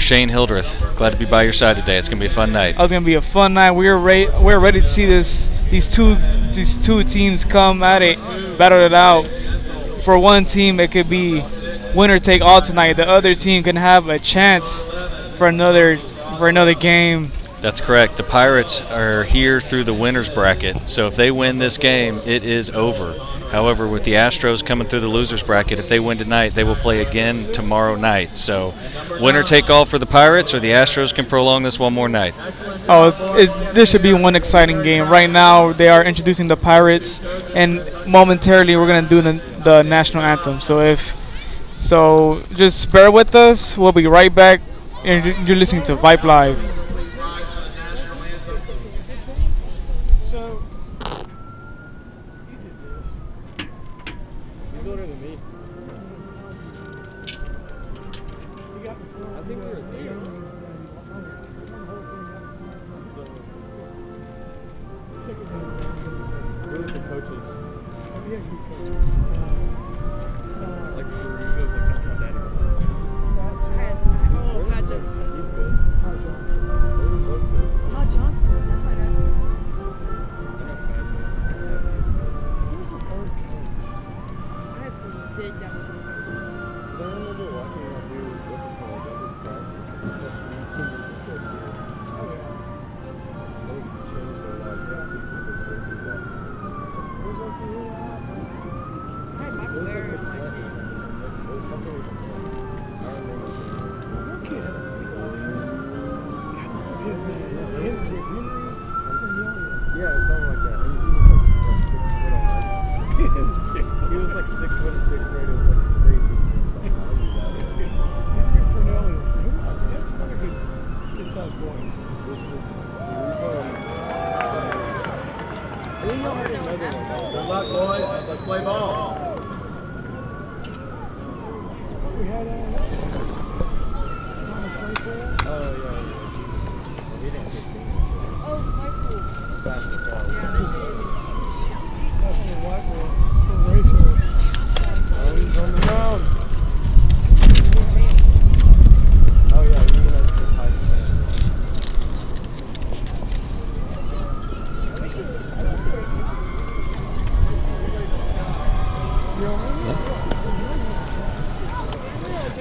Shane Hildreth. Glad to be by your side today. It's gonna be a fun night. Oh, it's gonna be a fun night. We're ready. We're ready to see this. These two, these two teams come at it, battle it out. For one team, it could be winner take all tonight. The other team can have a chance for another, for another game. That's correct. The Pirates are here through the winners bracket, so if they win this game, it is over. However, with the Astros coming through the losers bracket, if they win tonight, they will play again tomorrow night. So, winner take all for the Pirates, or the Astros can prolong this one more night. Oh, it, this should be one exciting game. Right now, they are introducing the Pirates, and momentarily we're gonna do the, the national anthem. So if so, just bear with us. We'll be right back. You're listening to Vype Live.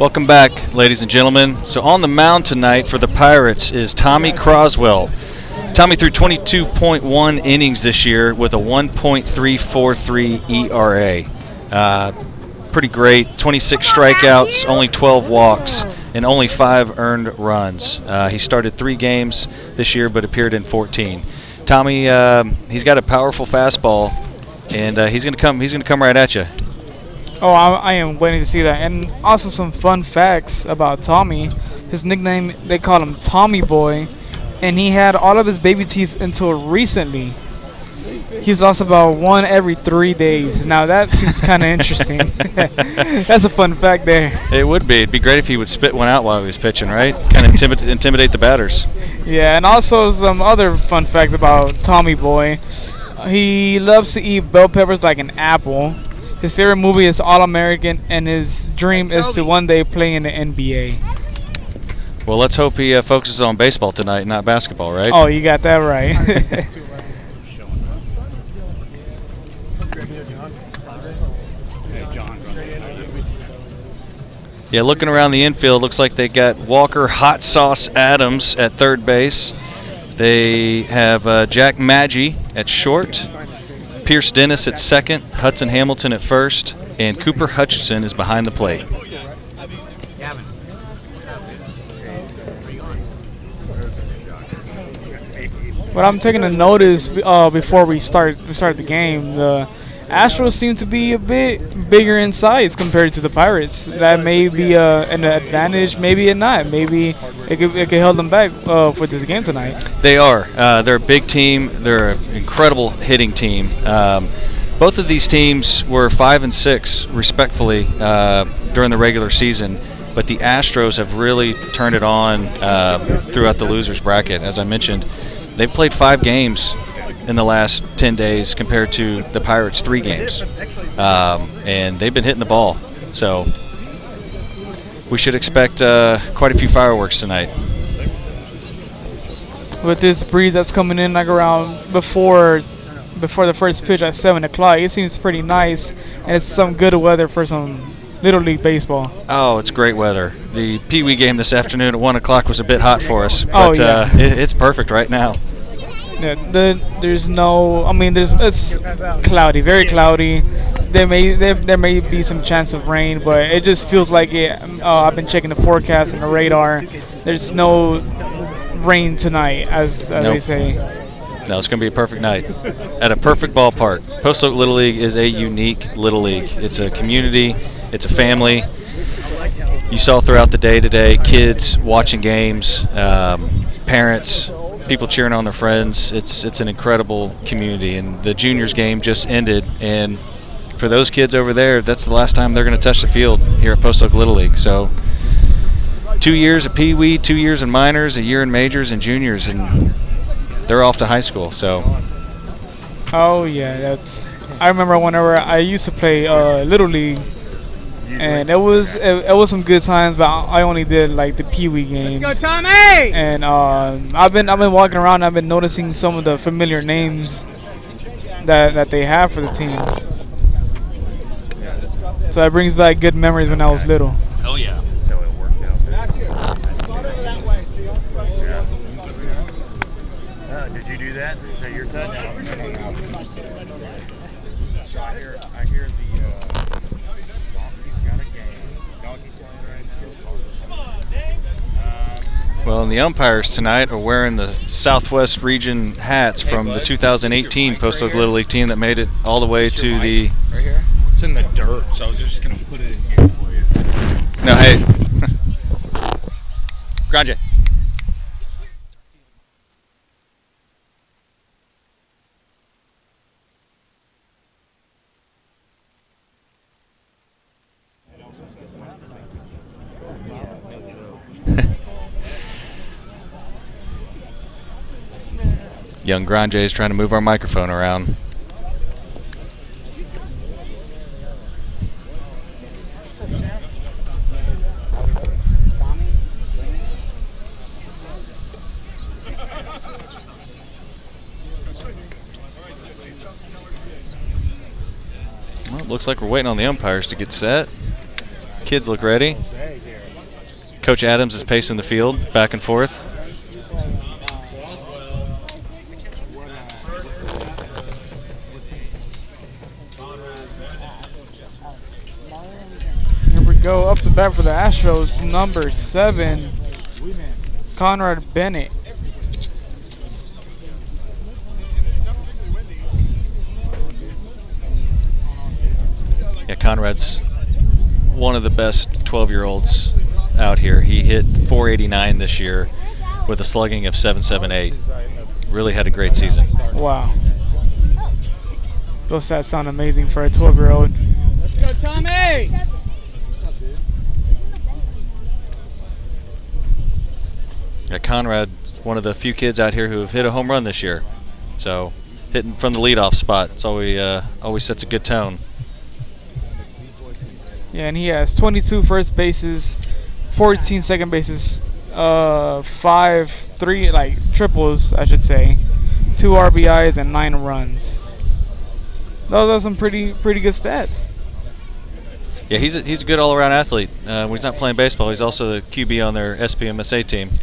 Welcome back, ladies and gentlemen. So on the mound tonight for the Pirates is Tommy Croswell. Tommy threw 22.1 innings this year with a 1.343 ERA. Uh, pretty great. 26 strikeouts, only 12 walks, and only five earned runs. Uh, he started three games this year, but appeared in 14. Tommy, um, he's got a powerful fastball, and uh, he's gonna come. He's gonna come right at you. Oh, I, I am waiting to see that. And also some fun facts about Tommy. His nickname, they call him Tommy Boy, and he had all of his baby teeth until recently. He's lost about one every three days. Now that seems kind of interesting. That's a fun fact there. It would be. It'd be great if he would spit one out while he was pitching, right? Kind of intimidate, intimidate the batters. Yeah, and also some other fun facts about Tommy Boy. He loves to eat bell peppers like an apple. His favorite movie is All American, and his dream is to one day play in the NBA. Well, let's hope he uh, focuses on baseball tonight, not basketball, right? Oh, you got that right. Yeah, looking around the infield, looks like they got Walker Hot Sauce Adams at third base. They have uh, Jack Maggi at short, Pierce Dennis at second, Hudson Hamilton at first, and Cooper Hutchinson is behind the plate. What I'm taking a notice uh, before we start we start the game, the Astros seem to be a bit bigger in size compared to the Pirates. That may be uh, an advantage, maybe it not. Maybe it could, it could hold them back uh, for this game tonight. They are. Uh, they're a big team. They're an incredible hitting team. Um, both of these teams were five and six, respectfully, uh, during the regular season. But the Astros have really turned it on uh, throughout the losers bracket. As I mentioned, they've played five games in the last 10 days compared to the Pirates' three games. Um, and they've been hitting the ball. So we should expect uh, quite a few fireworks tonight. With this breeze that's coming in like around before before the first pitch at seven o'clock, it seems pretty nice, and it's some good weather for some little league baseball. Oh, it's great weather. The Pee Wee game this afternoon at one o'clock was a bit hot for us, Oh, but yeah. uh, it, it's perfect right now. Yeah, the, there's no. I mean, there's it's cloudy, very cloudy. There may there, there may be some chance of rain, but it just feels like it. Uh, I've been checking the forecast and the radar. There's no rain tonight, as, as they Nope. say. No, it's going to be a perfect night at a perfect ballpark. Post Oak Little League is a unique little league. It's a community. It's a family. You saw throughout the day today, kids watching games, um, parents, people cheering on their friends. It's it's an incredible community, and the juniors game just ended. And for those kids over there, that's the last time they're going to touch the field here at Post Oak Little League. So two years of Pee Wee, two years in minors, a year in majors and juniors, and they're off to high school. So Oh yeah, that's. I remember whenever I used to play uh, little league, and it was it, it was some good times, but I only did like the pee wee games. Let's go, Tommy! And um, I've been I've been walking around. I've been noticing some of the familiar names that that they have for the teams. So that brings back good memories when I was little. oh yeah. So it worked out. Back here. Start over that way, so you don't throw Yeah. Uh, did you do that? Is that your touch? So I hear, I hear the uh, Donkeys got a game. Donkeys playing right now. Um, Well, and the umpires tonight are wearing the Southwest Region hats from the 2018 Post Oak Little League team that made it all the way to the. right here. It's in the dirt, so I was just gonna put it in here for you. No, hey. Grande. Young Grande is trying to move our microphone around. Well, looks like we're waiting on the umpires to get set. Kids look ready. Coach Adams is pacing the field back and forth. Here we go up to bat for the Astros, number seven, Conrad Bennett. Yeah, Conrad's one of the best 12 year olds out here. He hit 489 this year with a slugging of 778. Really had a great season. Wow. Those stats sound amazing for a 12 year old. Let's go, Tommy! Yeah, Conrad, one of the few kids out here who have hit a home run this year. So, hitting from the leadoff spot, it's always uh, always sets a good tone. Yeah, and he has 22 first bases, 14 second bases, uh, five, three like triples, I should say, two RBIs and nine runs. Those are some pretty pretty good stats. Yeah, he's a, he's a good all around athlete. Uh, when he's not playing baseball, he's also the QB on their SPMSA team.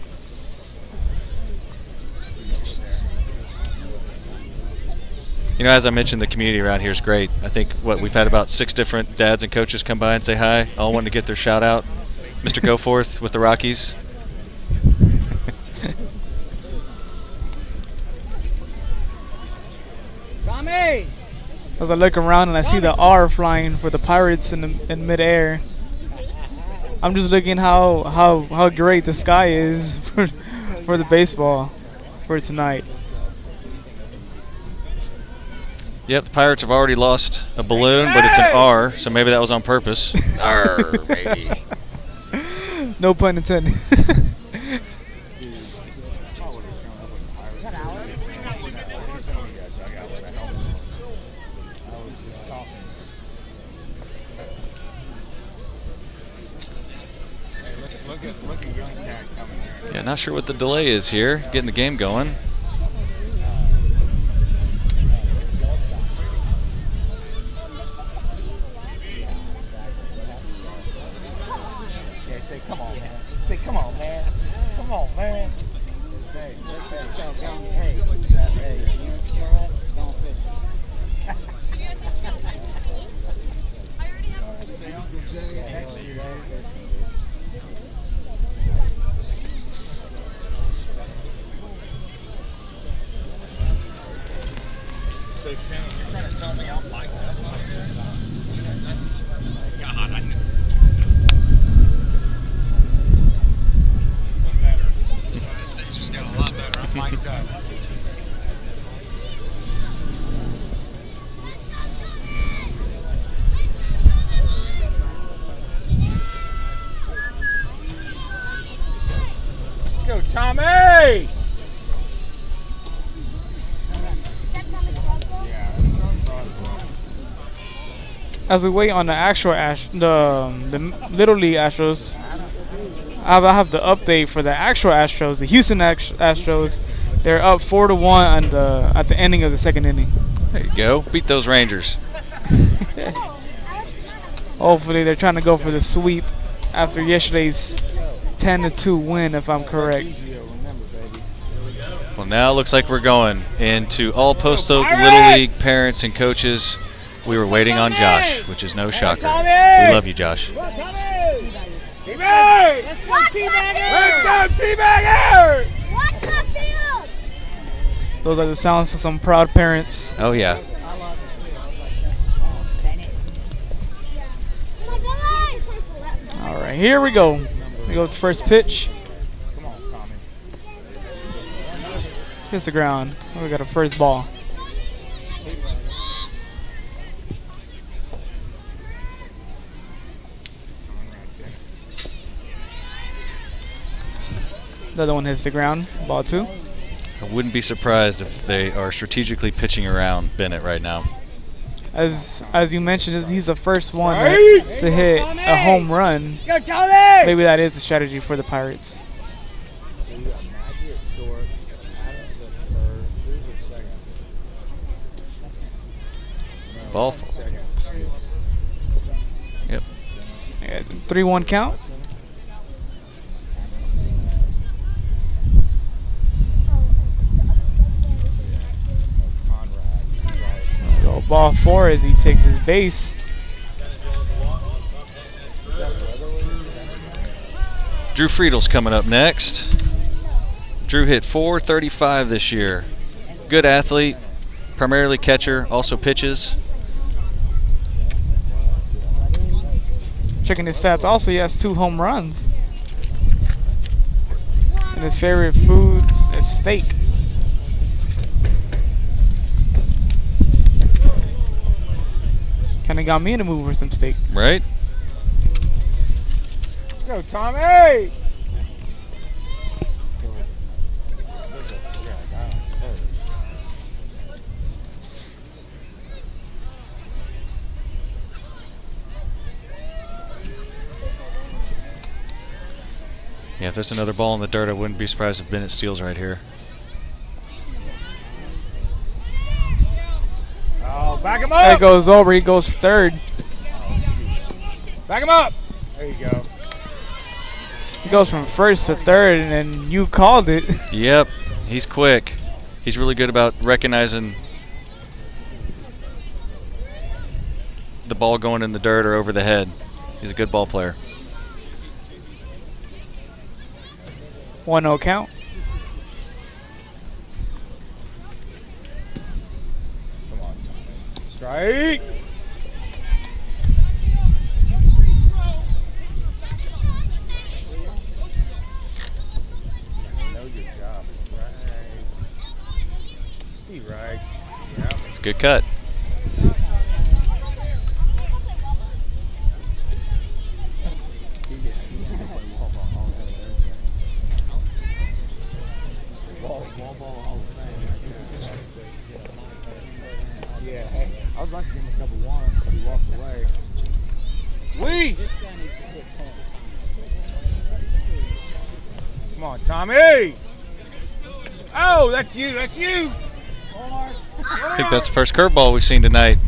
You know, as I mentioned, the community around here is great. I think what we've had about six different dads and coaches come by and say hi, all wanting to get their shout out. Mr. Goforth with the Rockies. Tommy! As I look around and I see the R flying for the Pirates in the, in midair, I'm just looking how how how great the sky is for for the baseball for tonight. Yep, the Pirates have already lost a balloon, but it's an R, so maybe that was on purpose. R, baby. no pun intended. Yeah, not sure what the delay is here, getting the game going. As we wait on the actual Ash, the um, the Little League Astros, I have, have the update for the actual Astros, the Houston Astros. They're up four to one on the at the ending of the second inning. There you go. Beat those Rangers. Hopefully, they're trying to go for the sweep after yesterday's ten to two win, if I'm correct. Well, now it looks like we're going into all Post Oak Little League parents and coaches. We were waiting on Josh, which is no shocker. We love you, Josh. Let's go, T-Bagger! Those are the sounds of some proud parents. Oh yeah. All right, here we go. Here goes the first pitch. Come on, Tommy. Hits the ground. We got a first ball. The other one hits the ground. Ball two. I wouldn't be surprised if they are strategically pitching around Bennett right now. As as you mentioned, he's the first one to, to hit a home run. Maybe that is the strategy for the Pirates. So you got Maggie at short, Adams at third, who's at second? No, Ball. Second. Yep. Yeah, Three one count. Conrad. Ball four as he takes his base. Drew Friedel's coming up next. Drew hit 435 this year. Good athlete, primarily catcher, also pitches. Checking his stats, also he has two home runs. And his favorite food is steak. Kinda got me in the mood for some steak. Right? Let's go, Tommy! Yeah, if there's another ball in the dirt, I wouldn't be surprised if Bennett steals right here. Oh, back him There up! goes over, he goes for third. Back him up! There you go. He goes from first to third, and then you called it. Yep, he's quick. He's really good about recognizing the ball going in the dirt or over the head. He's a good ball player. 1 0 count. Come on, Tommy. Strike! Know your job. Right. Good cut. Yeah, hey, I was about to give him a couple ones, but he walked away. We! Come on, Tommy! Oh, that's you. That's you. I think that's the first curveball we've seen tonight.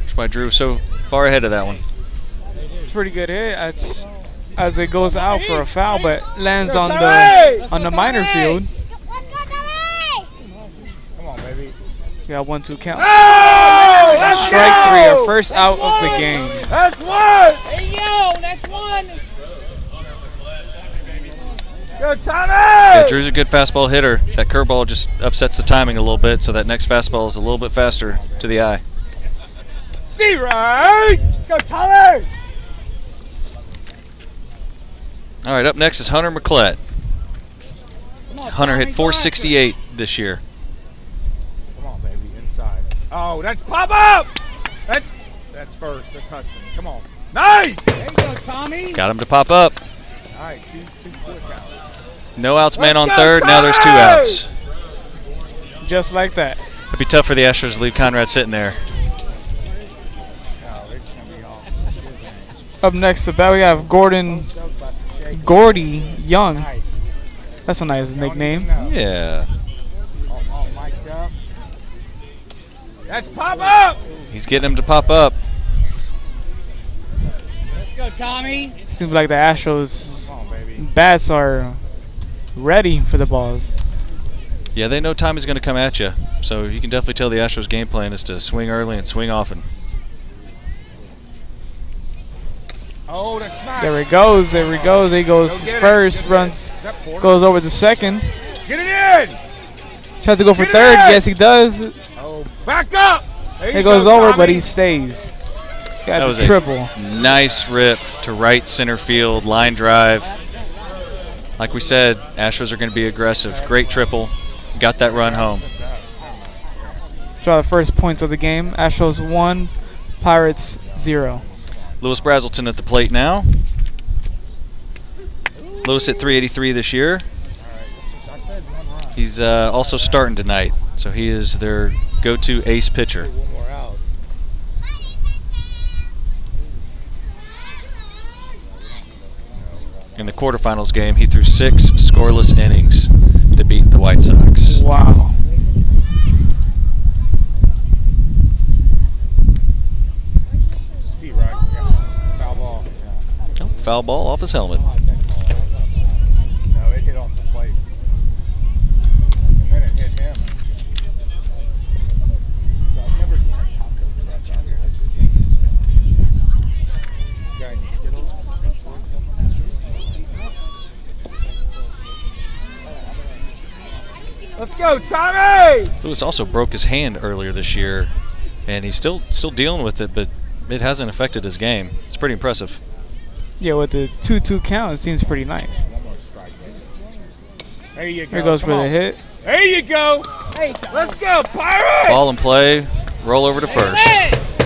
That's why Drew was so far ahead of that one. It's pretty good hit. As, as it goes out for a foul, but lands on the on the minor field. Come on, baby. Got one two count. Oh, let's Strike three, our first out of the game. That's one. There you go. That's one. Go, Tommy! Yeah, Drew's a good fastball hitter. That curveball just upsets the timing a little bit, so that next fastball is a little bit faster to the eye. Steve right. Let's go, Tommy! All right, up next is Hunter McClett. Hunter hit 468 this year. Come on, baby, inside. Oh, that's pop up. That's that's first. That's Hudson. Come on. Nice. There you go, Tommy. Got him to pop up. All right, two two quick outs. No outs, man Let's on go, third. Now there's two outs. Just like that. It'd be tough for the Astros to leave Conrad sitting there. No, it's gonna be off. Up next to bat, we have Gordon About to shake. Gordy Young. That's a nice nickname. Yeah. All, all mic'd up. That's pop up. He's getting him to pop up. Let's go, Tommy. Seems like the Astros on, bats are ready for the balls. Yeah, they know Tommy's going to come at you. So you can definitely tell the Astros' game plan is to swing early and swing often. Oh, that's smack. There he goes. There he goes. He goes Go get it. first, runs, hit. Is that Porter? goes over to second. Get it in. Tries to go for Get it third. Yes, he does. Back up. There you It goes go, over, but he stays. That Got was a triple. nice rip to right center field, line drive. Like we said, Astros are going to be aggressive. Great triple. Got that run home. Draw the first points of the game. Astros one, Pirates zero. Lewis Brazelton at the plate now. Lewis hit 383 this year. I said one run. He's uh, also starting tonight, so he is their go-to ace pitcher. One more out. In the quarterfinals game, he threw six scoreless innings to beat the White Sox. Wow. Steve, right? Yeah. Foul ball. Oh, foul ball off his helmet. No, it hit off the plate. And then it hit him. So I've never seen a taco truck out here. Guy in Skittles. Let's go, Tommy! Lewis also broke his hand earlier this year, and he's still still dealing with it, but it hasn't affected his game. It's pretty impressive. Yeah, with the 2 2 count, it seems pretty nice. One more strike, baby. There you go. Here goes come for the hit. There you go. Hey, Let's go, Pirates! Ball in play, roll over to first.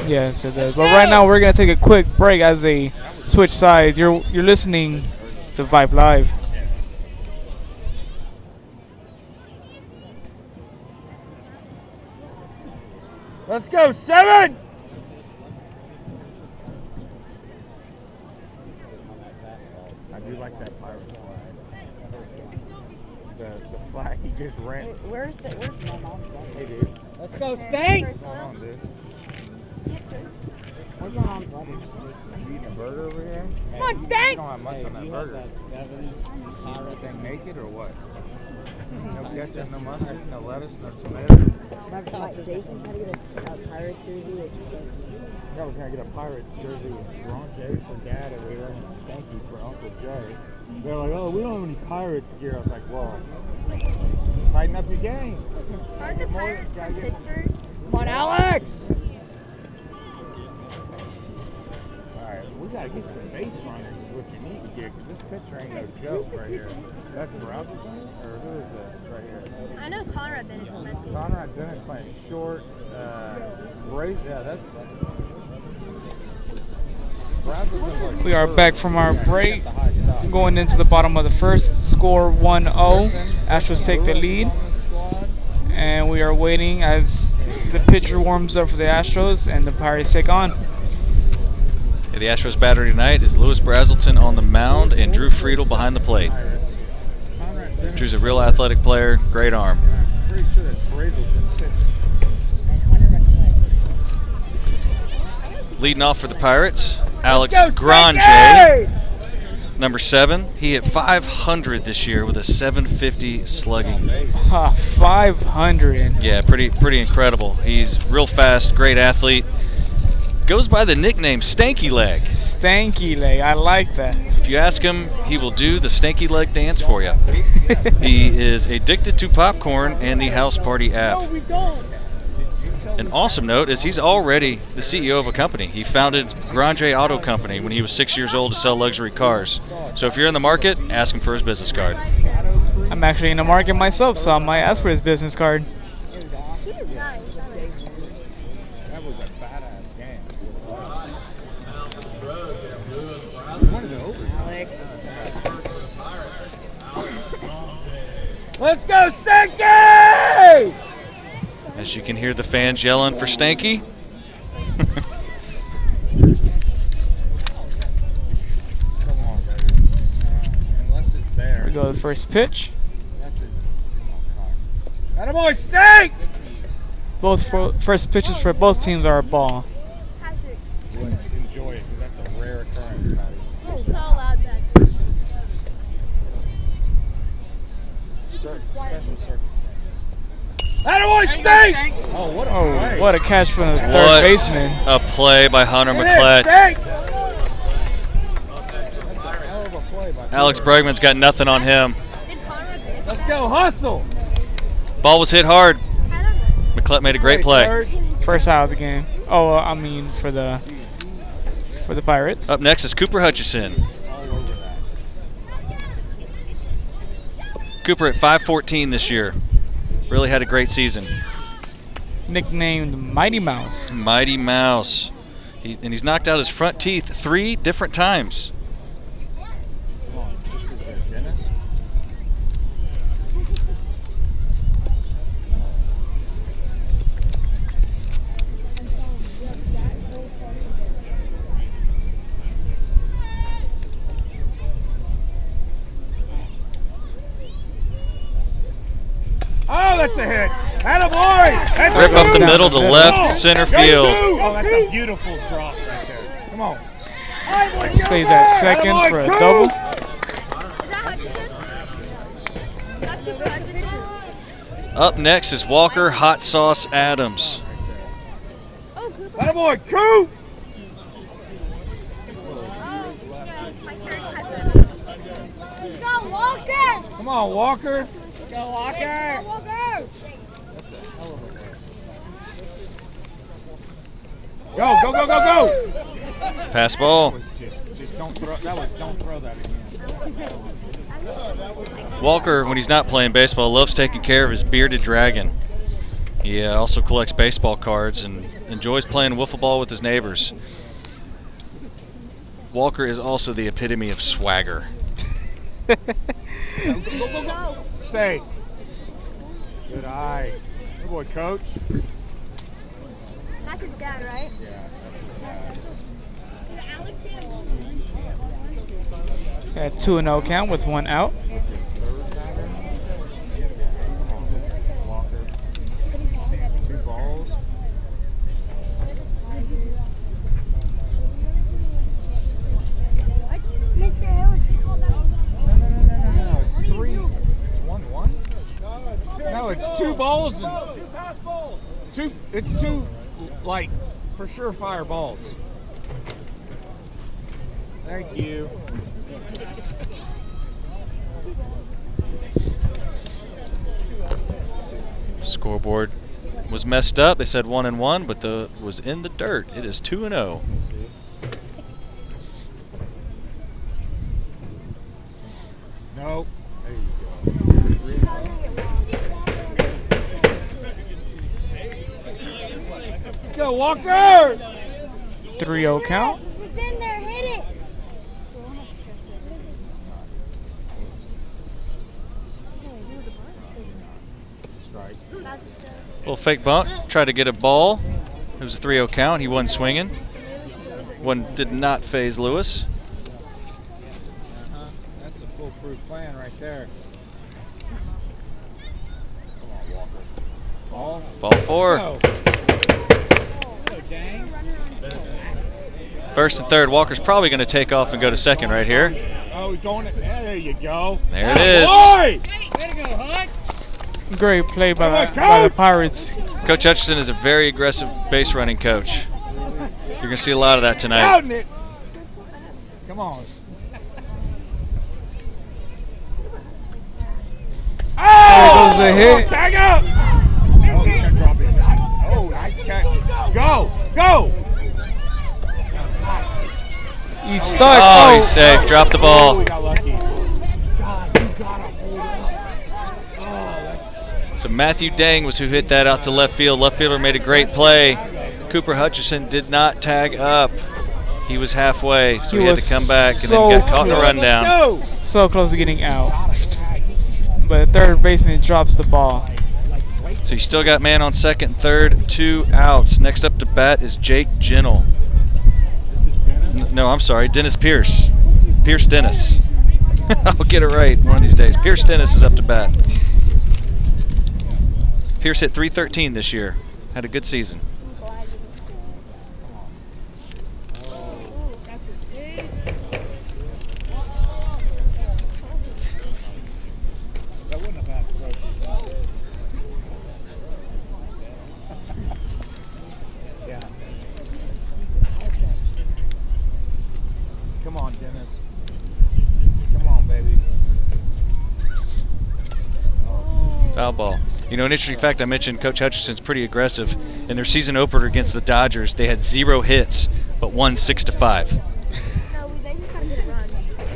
Yes, it does. But right now, we're going to take a quick break as they switch sides. You're, you're listening to Vype Live. Let's go, seven! I do like that pirate flag. The, the flag he just ran. Where's the, where's my mom's Hey, dude. Let's go, Saint. Come on, dude. Where's my mom's buddy? You eating a burger over here? Come on, You don't have much on that burger. Pirate thing naked or what? No ketchup, no mustard, no lettuce, no tomato. Jason tried to get a, a pirate jersey. I was gonna get a Pirates jersey with for Dad over here and Stanky for Uncle Jay. They're like, oh, we don't have any Pirates gear. I was like, well, tighten up your game. Aren't the Pirates from Pittsburgh? Come on, Alex. All right, we gotta get some base runners is what you need to get because this pitcher ain't no joke right here. That's Brazelton or who is this right here? I know Conrad Bennett's on that team. Conrad Bennett playing short. Uh, Bra- yeah, that's. Brazelton We are back from our break. got the high shot. Going into the bottom of the first, score 1 0. Astros take the lead. And we are waiting as the pitcher warms up for the Astros and the Pirates take on. Yeah, the Astros batter tonight is Lewis Brazelton on the mound and Drew Friedel behind the plate. Who's a real athletic player, great arm. I'm pretty sure that's Brazelton pitching. Leading off for the Pirates, Alex Let's Grande, number seven. He hit 500 this year with a 750 slugging. Ah, 500. Yeah, pretty pretty incredible. He's real fast, great athlete. Goes by the nickname Stanky Leg. Stanky leg. I like that. If you ask him, he will do the stanky leg dance for you. He is addicted to popcorn and the house party app. An awesome note is he's already the CEO of a company. He founded Grande Auto Company when he was six years old to sell luxury cars. So if you're in the market, ask him for his business card. I'm actually in the market myself, so I might ask for his business card. He was nice. I like him. That was a badass game. One of the overtime. Let's go, Stinky! As you can hear the fans yelling for Stanky. Come on, baby. Unless it's there. We go to the first pitch. Unless it's. God. Attaboy, Stink! Both for, first pitches for both teams are a ball. Patrick, You wouldn't enjoy it because that's a rare occurrence, Patty. you're so loud, Patrick. Cir- special circumstance. Attaboy, Stink! Oh, what a Oh, what a catch from the third baseman. a play by Hunter Get in, McClett. Stink! That's a hell of a play by Alex Cooper. Bregman's got nothing on him. Did Conrad pick Let's go, hustle! Ball was hit hard. I. McClett made a great play. First out of the game. Oh, uh, I mean for the for the Pirates. Up next is Cooper Hutchison. All over that. Cooper at 514 this year. Really had a great season. Nicknamed Mighty Mouse. Mighty Mouse. He, and he's knocked out his front teeth three different times. Come on, this is the dentist. Oh, that's a hit. Attaboy! That's Rip a up the middle to Go, left center field. Oh, that's a beautiful drop right there. Come on. Stays at second Attaboy, for a Coop. double. Is that Hutchison? That's Cooper Hutchison? Up next is Walker Hot Sauce Adams. Oh, Cooper. Attaboy, Coop! Oh, yeah, my parents had that. Let's go, Walker! Come. Go, Walker! Walker! That's a hell of a play. Go, go, go, go, go! Pass ball. That was just, just don't throw. That was don't throw that again. Walker, when he's not playing baseball, loves taking care of his bearded dragon. He uh, also collects baseball cards and enjoys playing wiffle ball with his neighbors. Walker is also the epitome of swagger. Go. Stay. Good eye. Good boy, coach. That's his dad, right? Yeah, that's his dad. Got 2 0 count with one out. Third batter. Come on, Walker. Two balls. Mr. Hill, did you call that? No, no, no, no, no, no. It's three. It's one, one. No, it's two balls and two. It's two, like for sure fire balls. Thank you. Scoreboard was messed up. They said one and one, but the was in the dirt. It is two and oh. Nope. go, Walker! 3 0 count. It's in there, hit it! Little fake bunt, tried to get a ball. It was a 3 0 count. He won swinging. One did not phase Lewis. Uh-huh. That's a foolproof plan right there. Come on, Walker. Ball. Ball four. First and third. Walker's probably going to take off and go to second right here. Oh, he's going. There you go. There it is. Boy! Way to go, Hut. Great play by, on, the, by the! Pirates. Coach Hutchinson is a very aggressive base running coach. You're going to see a lot of that tonight. Out, Nick. Come on. Oh! goes the hit. Tag out! Oh, he's gonna drop his Oh, nice catch. Go! Go! Oh, he's stuck. Oh, he's safe. Drop the Oh, ball. we got lucky. God, you gotta hold up. Oh, that's. So Matthew Dang was who hit that out to left field. Left fielder made a great play. Cooper Hutchison did not tag up. He was halfway, so He he, had to come back and so then got caught in a close. rundown. Let's! So close to getting out. But the third baseman drops the ball. So you still got man on second, third, two outs. Next up to bat is Jake Ginnell. This is Dennis. N- No, I'm sorry, Dennis Pierce. Pierce Dennis. I'll get it right one of these days. Pierce Dennis is up to bat. Pierce hit 313 this year. Had a good season. That wouldn't have happened. yeah. Come on, Dennis. Come on, baby. Foul ball. You know, an interesting fact I mentioned Coach Hutchison's pretty aggressive. In their season opener against the Dodgers, they had zero hits, but won six to five. No, we- they just gotta get a run.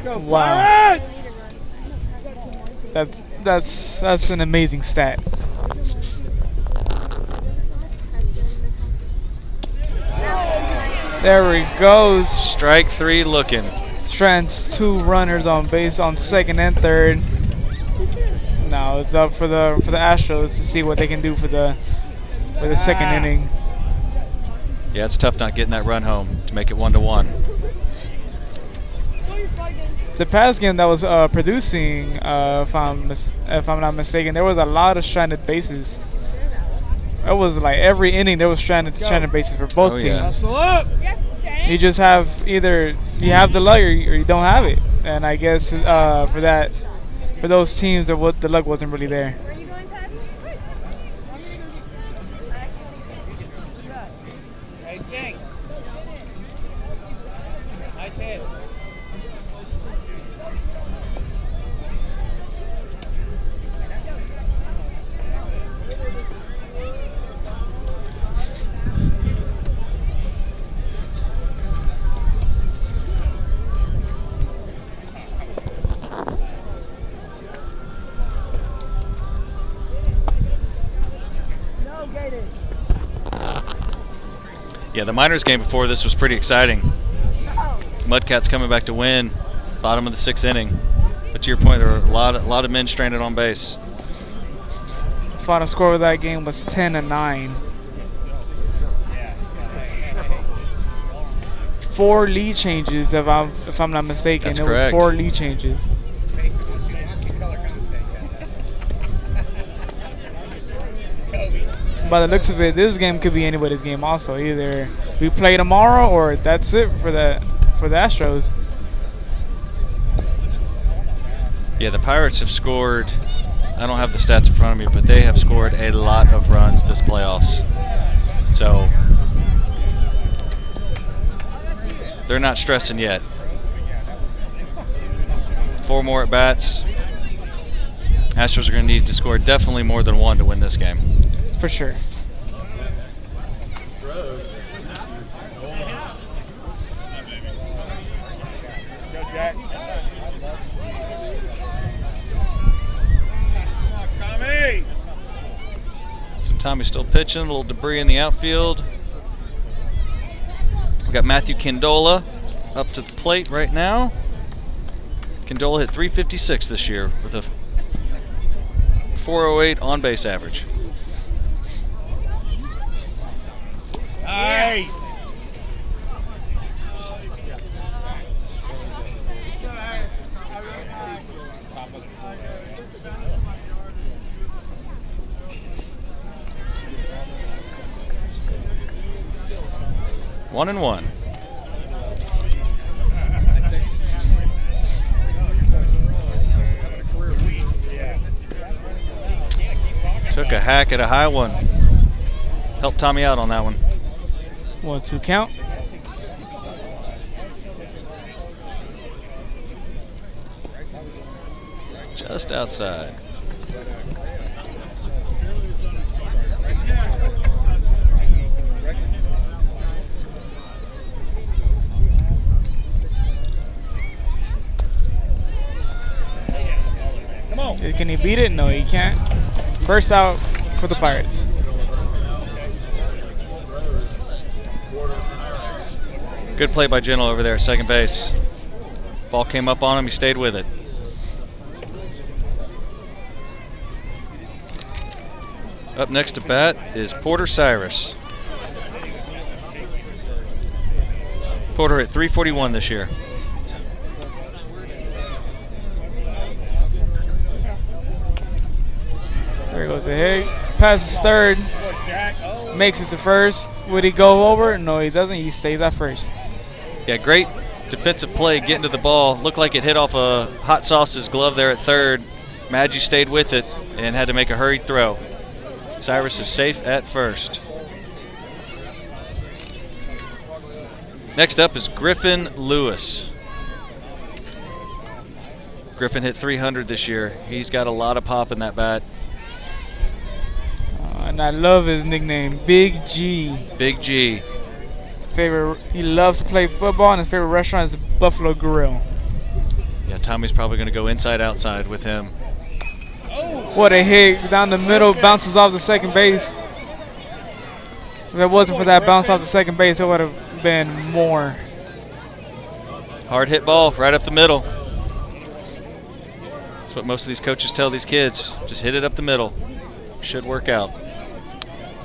Go, Wow. They Pirates! need a run. That's that's that's an amazing stat. There he goes. Strike three looking. Trent's two runners on base on second and third. Now it's up for the for the Astros to see what they can do for the for the second Ah. inning. Yeah, it's tough not getting that run home to make it one to one. The past game that was uh, producing, uh, if I'm mis- if I'm not mistaken, there was a lot of stranded bases. It was like every inning there was stranded go. stranded bases for both Oh, yeah. teams. Hustle up! You just have either you have the luck or you, or you don't have it. And I guess uh, for that, for those teams, the, the luck wasn't really there. The Miners game before this was pretty exciting. Mudcats coming back to win, bottom of the sixth inning. But to your point, there were a lot, of, a lot of men stranded on base. Final score of that game was 10 to 9. Four lead changes, if I'm if I'm not mistaken. That's it correct. was four lead changes. By the looks of it, this game could be anybody's game. Also, either we play tomorrow or that's it for the for the Astros. Yeah, the Pirates have scored. I don't have the stats in front of me, but they have scored a lot of runs this playoffs. So they're not stressing yet. Four more at bats. Astros are going to need to score definitely more than one to win this game. For sure. So Tommy's still pitching, a little debris in the outfield. We got Matthew Candola up to the plate right now. Candola hit 356 this year with a 408 on base average. Nice. One and one. Took a hack at a high one. Helped Tommy out on that one. One two count. Just outside. Can he beat it? No, he can't. First out for the Pirates. Good play by Gentle over there, second base. Ball came up on him, he stayed with it. Up next to bat is Porter Cyrus. Porter at 341 this year. There goes the. Passes third. Makes it to first. Would he go over? No, he doesn't. He stays at first. Yeah, great defensive play getting to the ball. Looked like it hit off a hot sauce's glove there at third. Maggi stayed with it and had to make a hurried throw. Cyrus is safe at first. Next up is Griffin Lewis. Griffin hit 300 this year. He's got a lot of pop in that bat. Uh, and I love his nickname, Big G. Big G. Favorite. He loves to play football, and his favorite restaurant is Buffalo Grill. Yeah, Tommy's probably going to go inside outside with him. Oh. What a hit down the middle, bounces off the second base. If it wasn't for that bounce off the second base, it would have been more. Hard hit ball right up the middle. That's what most of these coaches tell these kids. Just hit it up the middle. Should work out.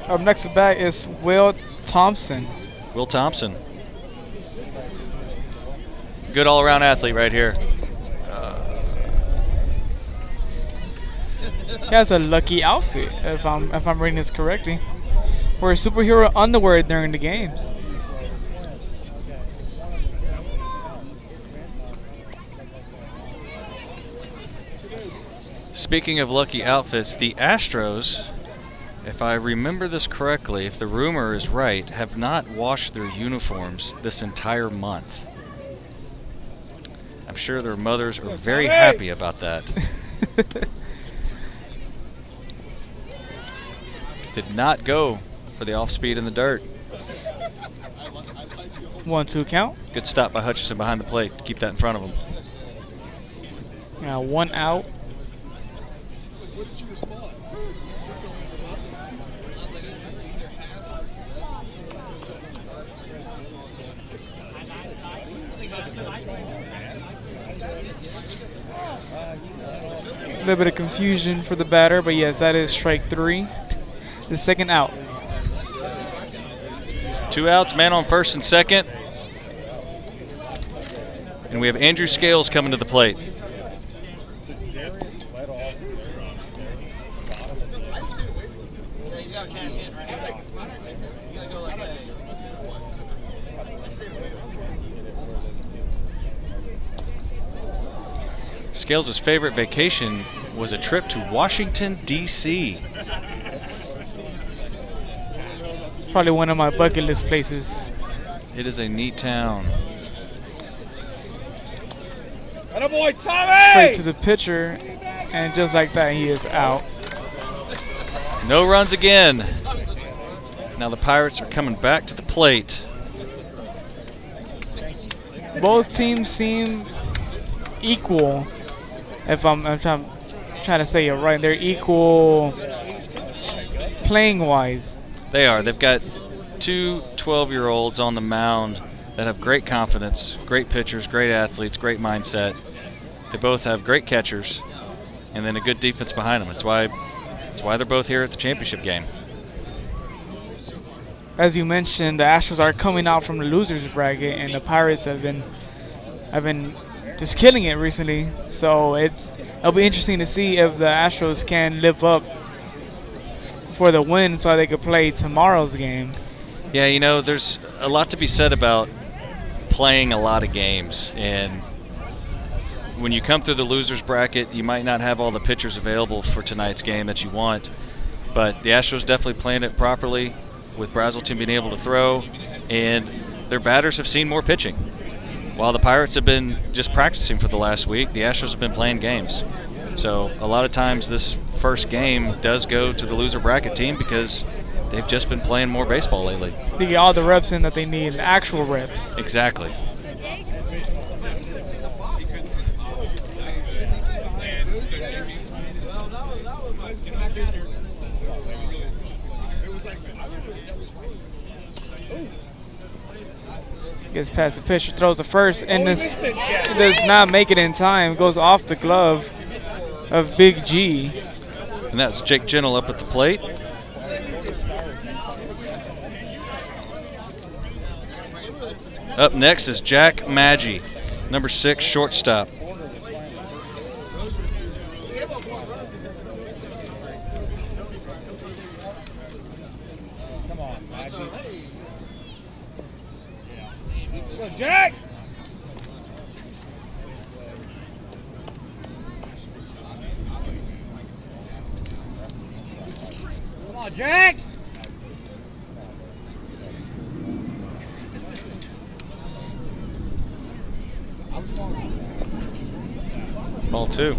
Up next to bat is Will Thompson. Will Thompson. Good all around athlete right here. He has a lucky outfit, if I'm if I'm reading this correctly. Wears superhero underwear during the games. Speaking of lucky outfits, the Astros, if I remember this correctly, if the rumor is right, have not washed their uniforms this entire month. I'm sure their mothers are very happy about that. Did not go for the off speed in the dirt. One two count. Good stop by Hutchison behind the plate to keep that in front of him. Now one out. Little bit of confusion for the batter, but yes, that is strike three. The second out. Two outs, man on first and second. And we have Andrew Scales coming to the plate. Scales' favorite vacation was a trip to Washington, D.C. Probably one of my bucket list places. It is a neat town. And boy, Tommy! Straight to the pitcher, and just like that, he is out. No runs again. Now the Pirates are coming back to the plate. Both teams seem equal. If I'm, I'm trying to say it right, they're equal playing wise. They are. They've got two 12 year olds on the mound that have great confidence, great pitchers, great athletes, great mindset. They both have great catchers and then a good defense behind them. That's why, that's why they're both here at the championship game. As you mentioned, the Astros are coming out from the losers bracket, and the Pirates have been have been just killing it recently. So it's it'll be interesting to see if the Astros can live up for the win, so they could play tomorrow's game. Yeah, you know, there's a lot to be said about playing a lot of games. And when you come through the losers bracket, you might not have all the pitchers available for tonight's game that you want. But the Astros definitely playing it properly with Brazelton being able to throw, and their batters have seen more pitching. While the Pirates have been just practicing for the last week, the Astros have been playing games. So a lot of times this first game does go to the loser bracket team because they've just been playing more baseball lately. They get all the reps in that they need, actual reps. Exactly. Gets past the pitcher, throws the first, and this does not make it in time. Goes off the glove of Big G. And that's Jake Gentle up at the plate. Up next is Jack Maggi, number six shortstop. Come on, Maggie. Go, Jack! Come on, Jack! Ball two.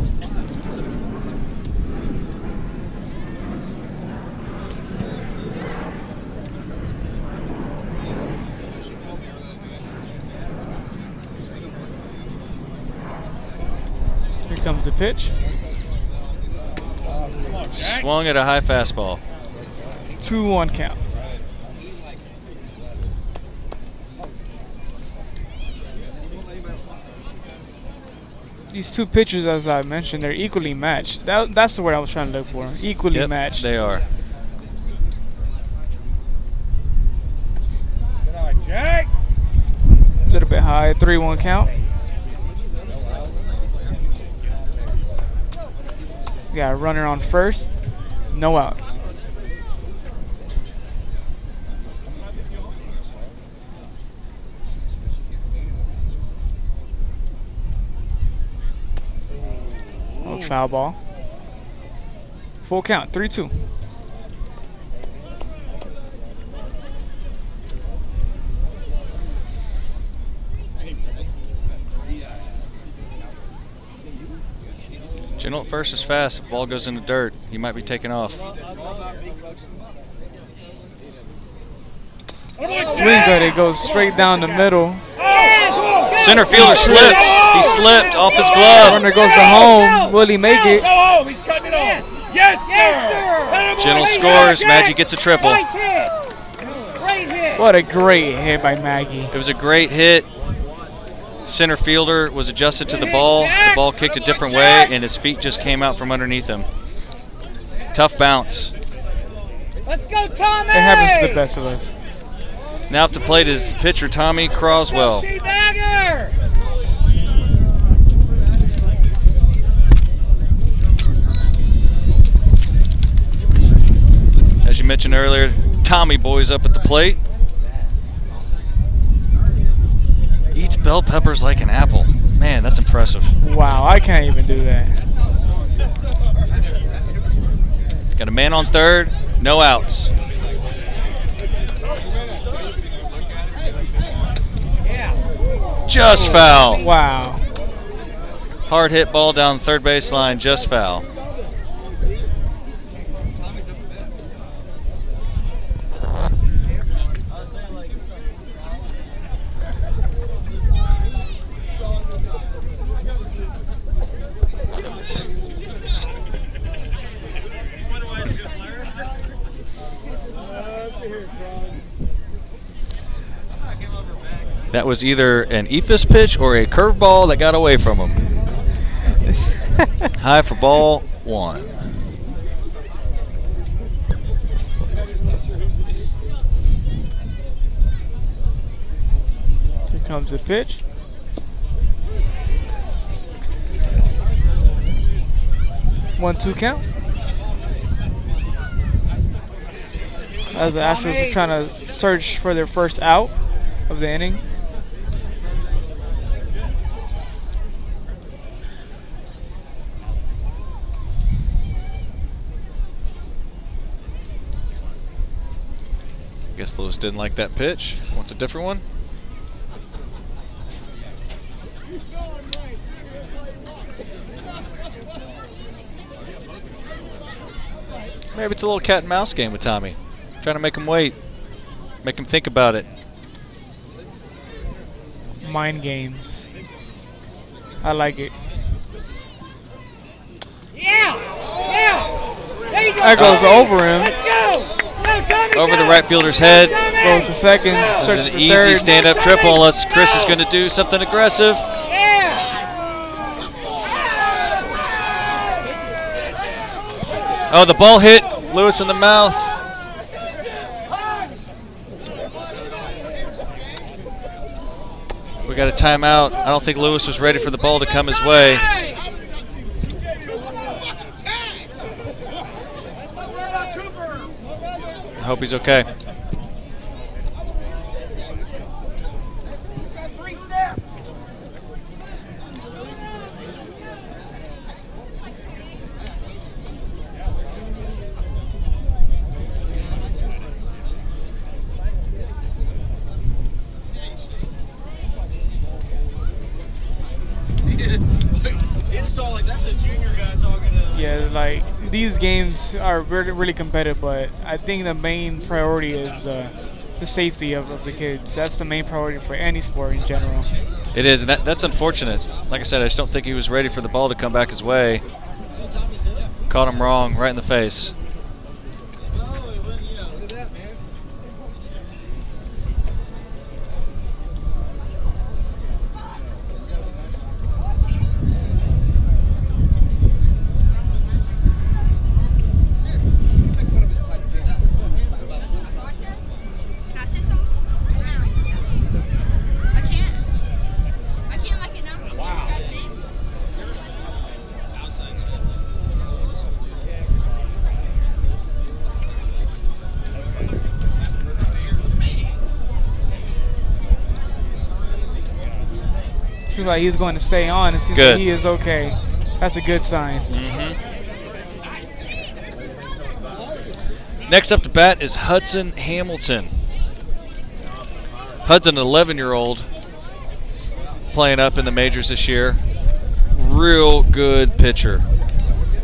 Comes the pitch. Swung at a high fastball. 2 1 count. These two pitchers, as I mentioned, they're equally matched. That, that's the word I was trying to look for. Equally Yep, matched. They are. Good on, Jack! A little bit high. 3 1 count. Got a runner on first. No outs. Oh, foul ball. Full count. 3 2. Gentle at first is fast. If ball goes in the dirt, he might be taken off. Swings at it, goes straight down the middle. Center fielder slips. He slipped off his glove. Runner goes to home. Will he make it? Oh, he's cutting it off. Yes, sir. Gentle scores. Maggie gets a triple. Nice hit. Great hit. What a great hit by Maggie. It was a great hit. Center fielder was adjusted to the ball. The ball kicked a different way, and his feet just came out from underneath him. Tough bounce. Let's go, Tommy. It happens to the best of us. Now up to plate is pitcher Tommy Croswell. As you mentioned earlier, Tommy Boy's up at the plate. Eats bell peppers like an apple. Man, that's impressive. Wow, I can't even do that. Got a man on third, no outs. Just foul. Wow. Hard hit ball down third base line, just foul. That was either an Eephus pitch or a curveball that got away from him. High for ball one. Here comes the pitch. One two count. As the Astros are trying to search for their first out of the inning. Guess Lewis didn't like that pitch. Wants a different one. Maybe it's a little cat and mouse game with Tommy. Trying to make him wait. Make him think about it. Mind games. I like it. Yeah! Yeah! There you go! That goes over him. Let's go! Over the right fielder's head. Goes to second. This is an easy stand-up triple unless Chris is going to do something aggressive. Oh, the ball hit Lewis in the mouth. We got a timeout. I don't think Lewis was ready for the ball to come his way. Hope he's okay. These games are really really competitive, but I think the main priority is the the safety of, of the kids. That's the main priority for any sport in general. It is, and that, that's unfortunate. Like I said, I just don't think he was ready for the ball to come back his way. Caught him wrong, right in the face. Seems like he's going to stay on. It seems Good. like he is okay. That's a good sign. Mm-hmm. Next up to bat is Hudson Hamilton. Hudson, 11 year old, playing up in the majors this year. Real good pitcher.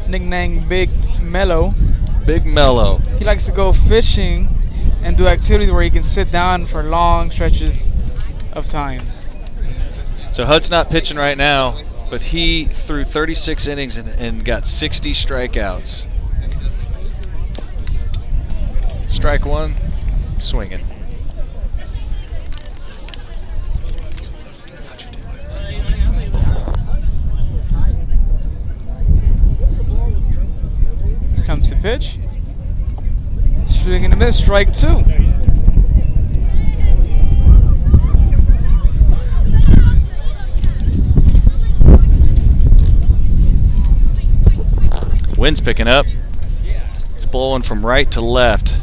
Nicknamed Big Mellow. Big mellow. He likes to go fishing and do activities where he can sit down for long stretches of time. So Hud's not pitching right now, but he threw 36 innings and, and got 60 strikeouts. Strike one, swinging. Comes the pitch. Swing and a miss, strike two. Wind's picking up. It's blowing from right to left.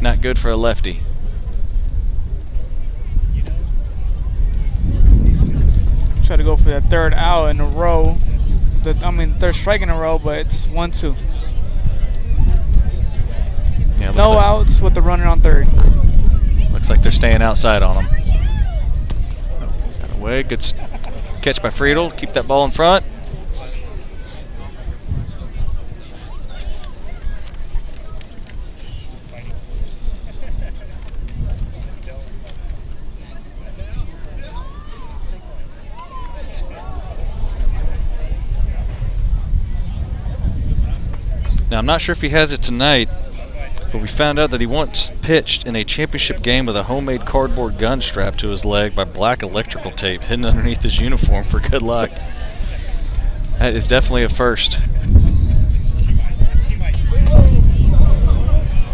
Not good for a lefty. Try to go for that third out in a row. The, I mean, third strike in a row, but it's one two. Yeah, No like, outs with the runner on third. Looks like they're staying outside on him. Got away. Good catch by Friedel. Keep that ball in front. Now, I'm not sure if he has it tonight, but we found out that he once pitched in a championship game with a homemade cardboard gun strapped to his leg by black electrical tape hidden underneath his uniform for good luck. That is definitely a first.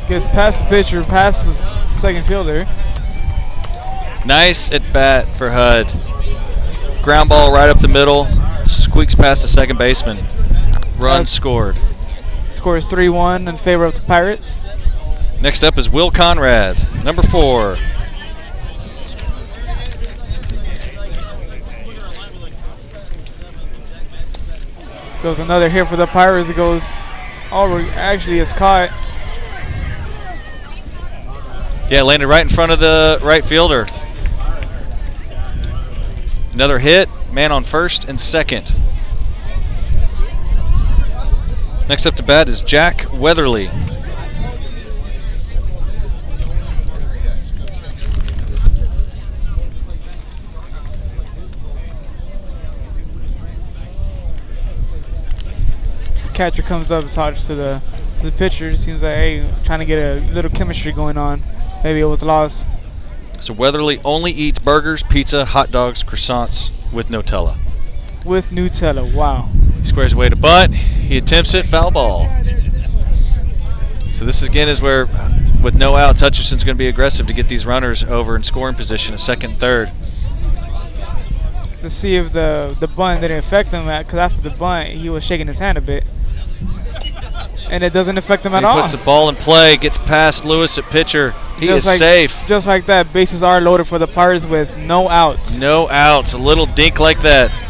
Gets past the pitcher, past the second fielder. Nice at bat for HUD. Ground ball right up the middle, squeaks past the second baseman. Run That's- scored. Scores 3 1 in favor of the Pirates. Next up is Will Conrad, number four. Goes another hit for the Pirates. It goes. Oh, actually, it's caught. Yeah, landed right in front of the right fielder. Another hit, man on first and second. Next up to bat is Jack Weatherly. catcher comes up and talks to the to the pitcher. Seems like hey, trying to get a little chemistry going on. Maybe it was lost. So Weatherly only eats burgers, pizza, hot dogs, croissants with Nutella. With Nutella, wow. He squares away to butt. He attempts it, foul ball. So this again is where, with no outs, Hutchinson's going to be aggressive to get these runners over in scoring position at second, third. To see if the the bunt didn't affect him, at because after the bunt he was shaking his hand a bit and it doesn't affect him at he all. puts the ball in play, gets past Lewis at pitcher. He just is like, safe. Just like that, bases are loaded for the Pirates with no outs. No outs. A little dink like that.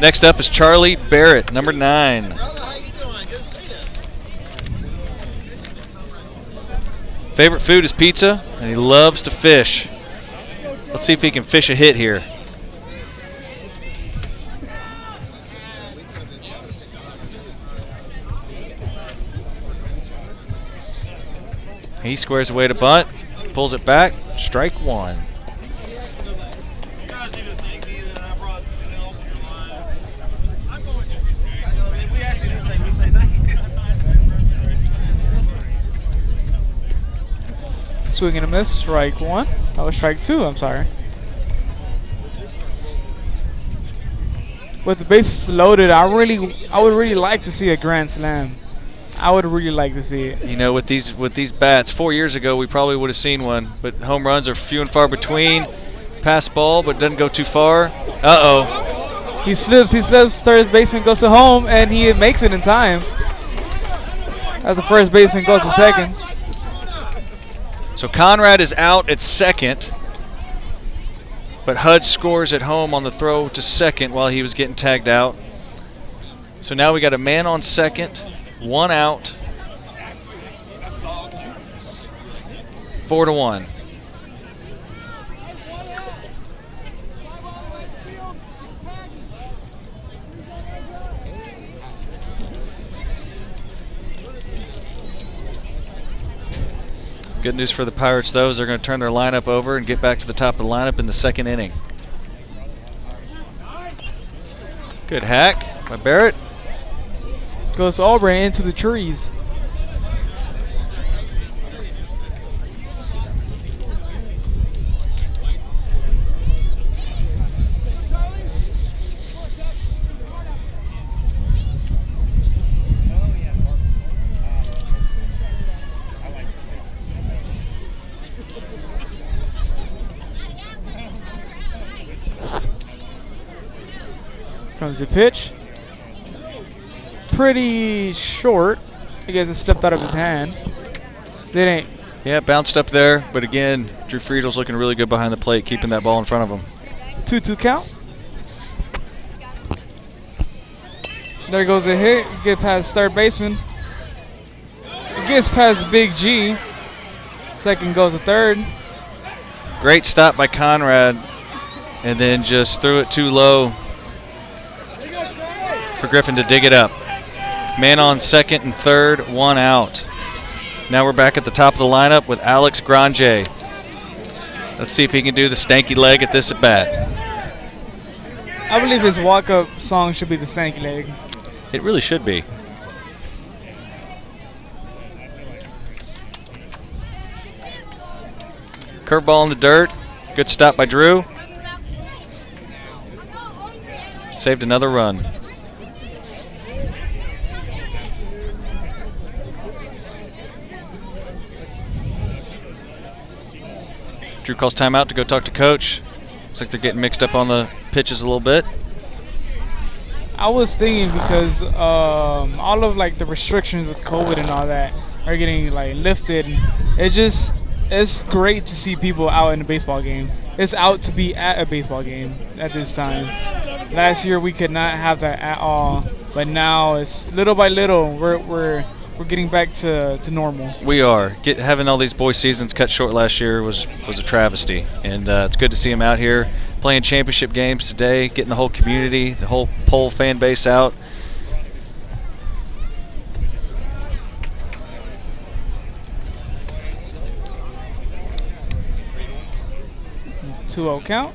Next up is Charlie Barrett, number nine. Favorite food is pizza, and he loves to fish. Let's see if he can fish a hit here. He squares away to bunt, pulls it back, strike one. Swing and a miss, strike one. That was strike two, I'm sorry. With the bases loaded, I really, I would really like to see a grand slam. I would really like to see it. You know, with these with these bats, four years ago we probably would have seen one, but home runs are few and far between. Pass ball, but doesn't go too far. Uh oh. He slips, he slips. Third baseman goes to home, and he makes it in time. As the first baseman goes to second. So Conrad is out at second, but Hud scores at home on the throw to second while he was getting tagged out. So now we got a man on second one out. Four to one. Good news for the Pirates, though, is they're going to turn their lineup over and get back to the top of the lineup in the second inning. Good hack by Barrett. Goes Aubrey into the trees. Comes the pitch pretty short. I guess it slipped out of his hand. It ain't. Yeah, bounced up there, but again, Drew Friedel's looking really good behind the plate, keeping that ball in front of him. 2 2 count. There goes a hit. Get past third baseman. It gets past Big G. Second goes to third. Great stop by Conrad, and then just threw it too low for Griffin to dig it up. Man on second and third, one out. Now we're back at the top of the lineup with Alex Grande. Let's see if he can do the stanky leg at this at bat. I believe his walk-up song should be the stanky leg. It really should be. Curveball in the dirt. Good stop by Drew. Saved another run. Drew calls timeout to go talk to coach. Looks like they're getting mixed up on the pitches a little bit. I was thinking because um, all of like the restrictions with COVID and all that are getting like lifted. It just it's great to see people out in a baseball game. It's out to be at a baseball game at this time. Last year we could not have that at all, but now it's little by little we're we're we're getting back to, to normal. We are Get, having all these boy seasons cut short last year was was a travesty, and uh, it's good to see them out here playing championship games today, getting the whole community, the whole POLL fan base out. Two zero count.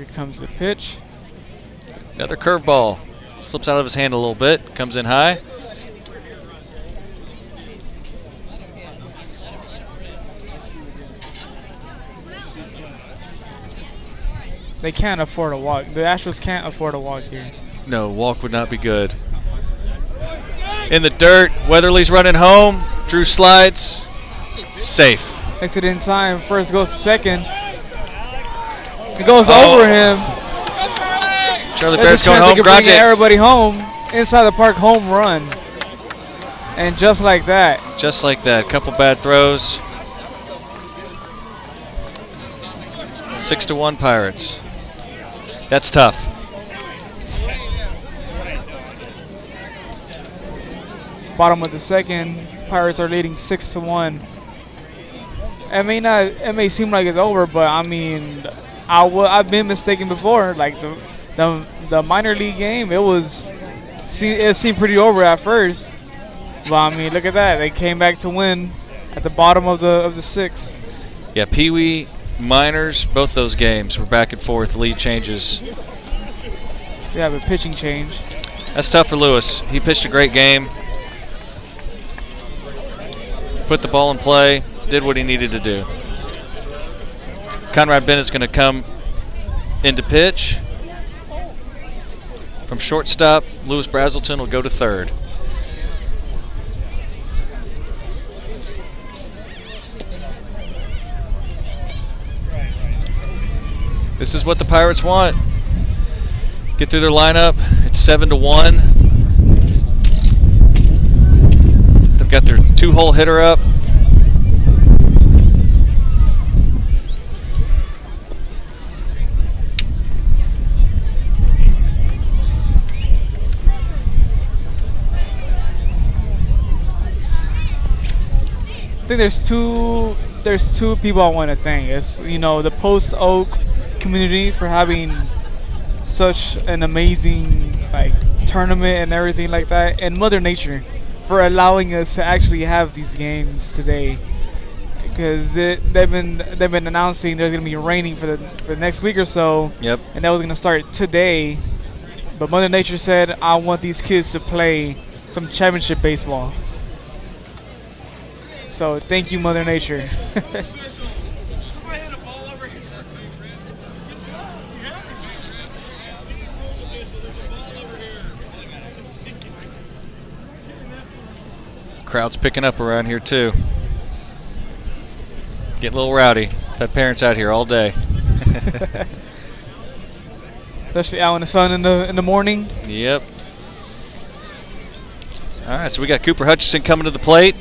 Here comes the pitch. Another curveball slips out of his hand a little bit, comes in high. They can't afford a walk. The Astros can't afford a walk here. No, walk would not be good. In the dirt, Weatherly's running home. Drew slides. Safe. Exit in time. First goes to second. It goes Oh. over him. Charlie There's Bear's going home. could bring everybody home. Inside the park home run. And just like that, Just like that. Couple bad throws. Six to one Pirates. That's tough. bottom of the second, Pirates are leading six to one. It may not, it may seem like it's over, but I mean, I w- I've been mistaken before. Like the the the minor league game, it was, it seemed pretty over at first, but I mean, look at that, they came back to win at the bottom of the of the sixth. Yeah, Pee Wee, Miners, both those games were back and forth, lead changes. Yeah, a pitching change. That's tough for Lewis. He pitched a great game. Put the ball in play, did what he needed to do. Conrad Bennett's going to come into pitch. From shortstop, Lewis Brazelton will go to third. This is what the Pirates want. Get through their lineup. It's seven to one. They've got their two-hole hitter up. I think there's two there's two people I want to thank. It's you know the Post Oak community for having such an amazing like tournament and everything like that, and Mother Nature for allowing us to actually have these games today. Because they've been they've been announcing there's gonna be raining for the for the next week or so, Yep. and that was gonna start today. But Mother Nature said, "I want these kids to play some championship baseball." So thank you, Mother Nature. Crowd's picking up around here too. Getting a little rowdy. Had parents out here all day. Especially out in the sun in the in the morning. Yep. All right, so we got Cooper Hutchison coming to the plate.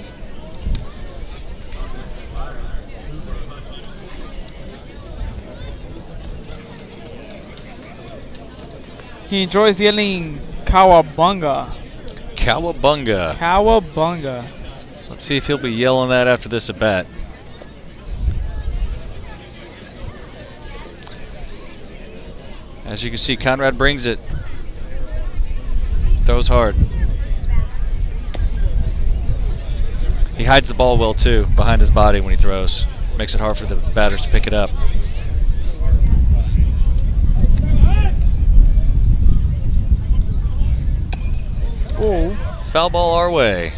He enjoys yelling "Cowabunga, Cowabunga. Cowabunga." Let's see if he'll be yelling that after this at bat. As you can see, Conrad brings it. Throws hard. He hides the ball well too, behind his body when he throws. Makes it hard for the batters to pick it up. Oh, Foul ball our way.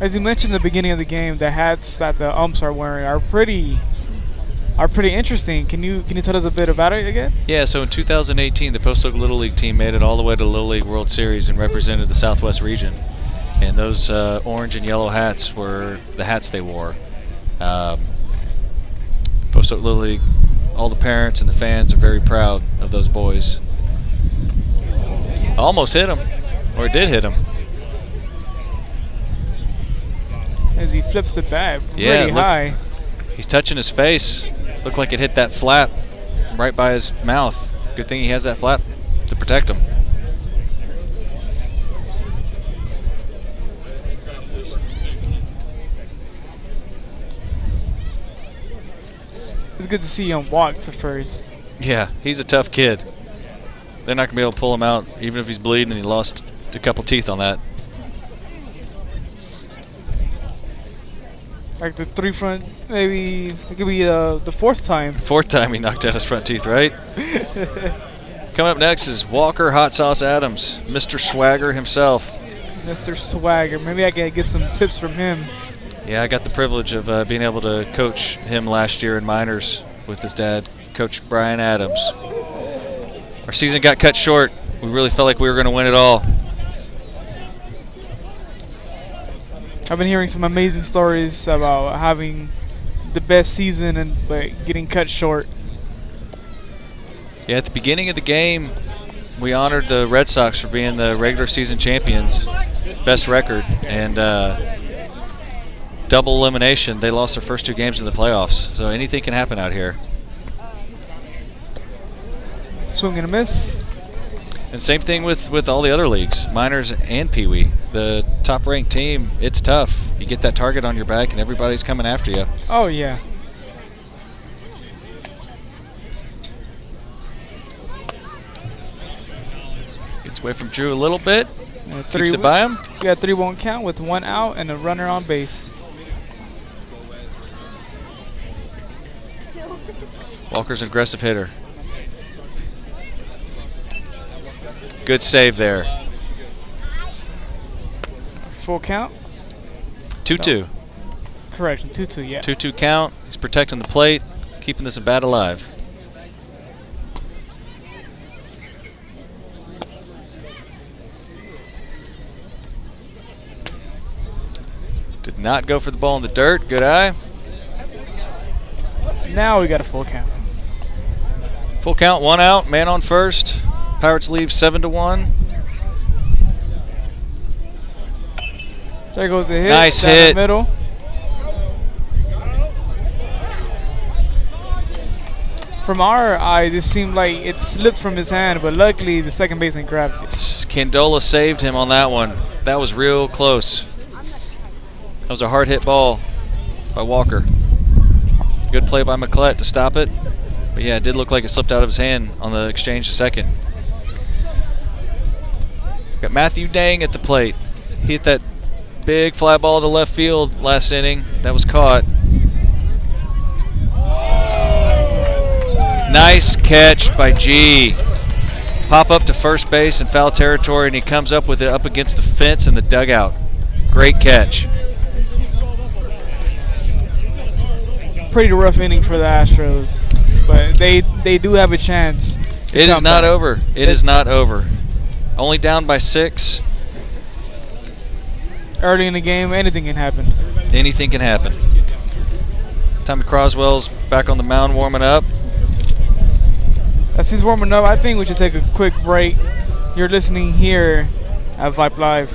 as you mentioned at the beginning of the game, the hats that the umps are wearing are pretty, are pretty interesting. Can you can you tell us a bit about it again? Yeah, so in 2018, the Post Oak Little League team made it all the way to the Little League World Series and represented the Southwest region. And those uh, orange and yellow hats were the hats they wore. Um, Oak Little League, all the parents and the fans are very proud of those boys. Almost hit him, or did hit him. As he flips the bat Yeah, pretty look- high. He's touching his face. Looked like it hit that flap right by his mouth. Good thing he has that flap to protect him. It's good to see him walk to first. Yeah, he's a tough kid. They're not gonna be able to pull him out, even if he's bleeding and he lost a couple teeth on that. Like the three front, maybe it could be uh, the fourth time. Fourth time he knocked out his front teeth, right? Coming up next is Walker Hot Sauce Adams, Mr. Swagger himself. Mr. Swagger. Maybe I can get some tips from him. Yeah, I got the privilege of uh, being able to coach him last year in minors with his dad, Coach Brian Adams. Our season got cut short. We really felt like we were going to win it all. I've been hearing some amazing stories about having the best season and but getting cut short. Yeah, at the beginning of the game, we honored the Red Sox for being the regular season champions, best record, and uh, double elimination. They lost their first two games in the playoffs, so anything can happen out here. Swing and a miss. And same thing with, with all the other leagues, minors and Pee Wee. The top ranked team, it's tough. You get that target on your back, and everybody's coming after you. Oh yeah. Gets away from Drew a little bit, three. it by him. We got three one count with one out and a runner on base. Walker's an aggressive hitter. Good save there. Full count. 2 2. Correction. Two two. Yeah. 2 2 count. He's protecting the plate, keeping this bat alive. Did not go for the ball in the dirt. Good eye. Now we got a full count. Full count, one out, man on first. Pirates leave seven to one. There goes the hit. Nice down hit. Middle. From our eye, this seemed like it slipped from his hand, but luckily the second baseman grabbed it. Candola saved him on that one. That was real close. That was a hard hit ball by Walker. Good play by McClett to stop it. But yeah, it did look like it slipped out of his hand on the exchange to second. Got Matthew Dang at the plate. He hit that big fly ball to left field last inning. That was caught. Nice catch by G. Pop up to first base in foul territory, and he comes up with it up against the fence in the dugout. Great catch. Pretty rough inning for the Astros, but they they do have a chance. It is not back. over. It is not over. Only down by six. Early in the game, anything can happen. Anything can happen. Tommy Croswell's back on the mound warming up. As he's warming up, I think we should take a quick break. You're listening here at Vype Live.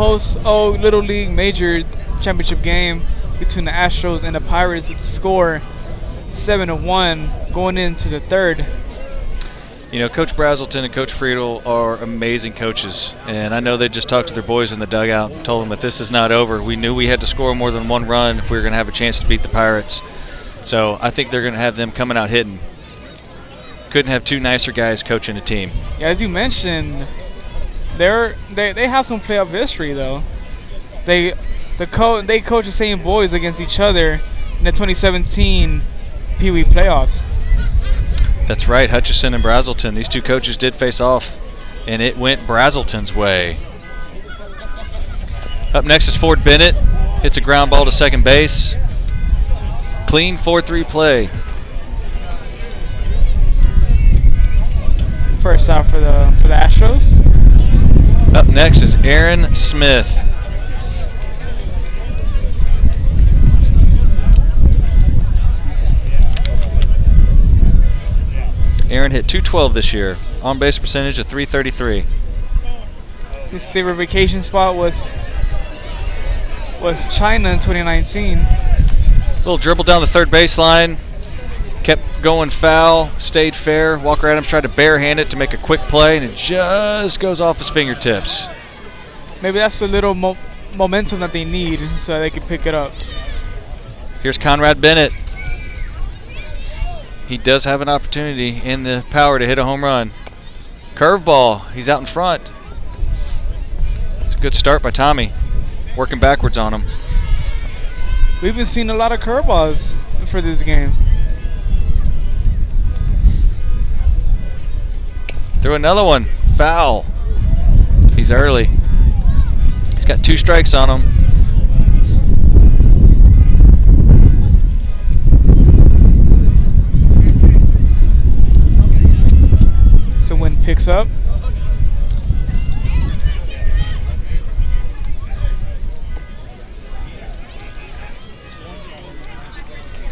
The post O Little League Major Championship game between the Astros and the Pirates with the score 7 to 1 going into the third. You know, Coach Brazelton and Coach Friedel are amazing coaches, and I know they just talked to their boys in the dugout and told them that this is not over. We knew we had to score more than one run if we were going to have a chance to beat the Pirates. So I think they're going to have them coming out hitting. Couldn't have two nicer guys coaching a team. Yeah, as you mentioned, they're they they have some playoff history though. They the co they coach the same boys against each other in the 2017 Pee Wee playoffs. That's right, Hutchison and Brazelton. These two coaches did face off, and it went Brazelton's way. Up next is Ford Bennett. Hits a ground ball to second base. Clean 4 3 play. First out for the for the Astros. Up next is Aaron Smith. Aaron hit 212 this year. On base percentage of 333. His favorite vacation spot was was China in 2019. Little dribble down the third baseline. Kept going foul, stayed fair. Walker Adams tried to barehand it to make a quick play, and it just goes off his fingertips. Maybe that's the little mo- momentum that they need so they can pick it up. Here's Conrad Bennett. He does have an opportunity in the power to hit a home run. Curveball. He's out in front. It's a good start by Tommy. Working backwards on him. We've been seeing a lot of curveballs for this game. Threw another one. Foul. He's early. He's got two strikes on him. So when picks up,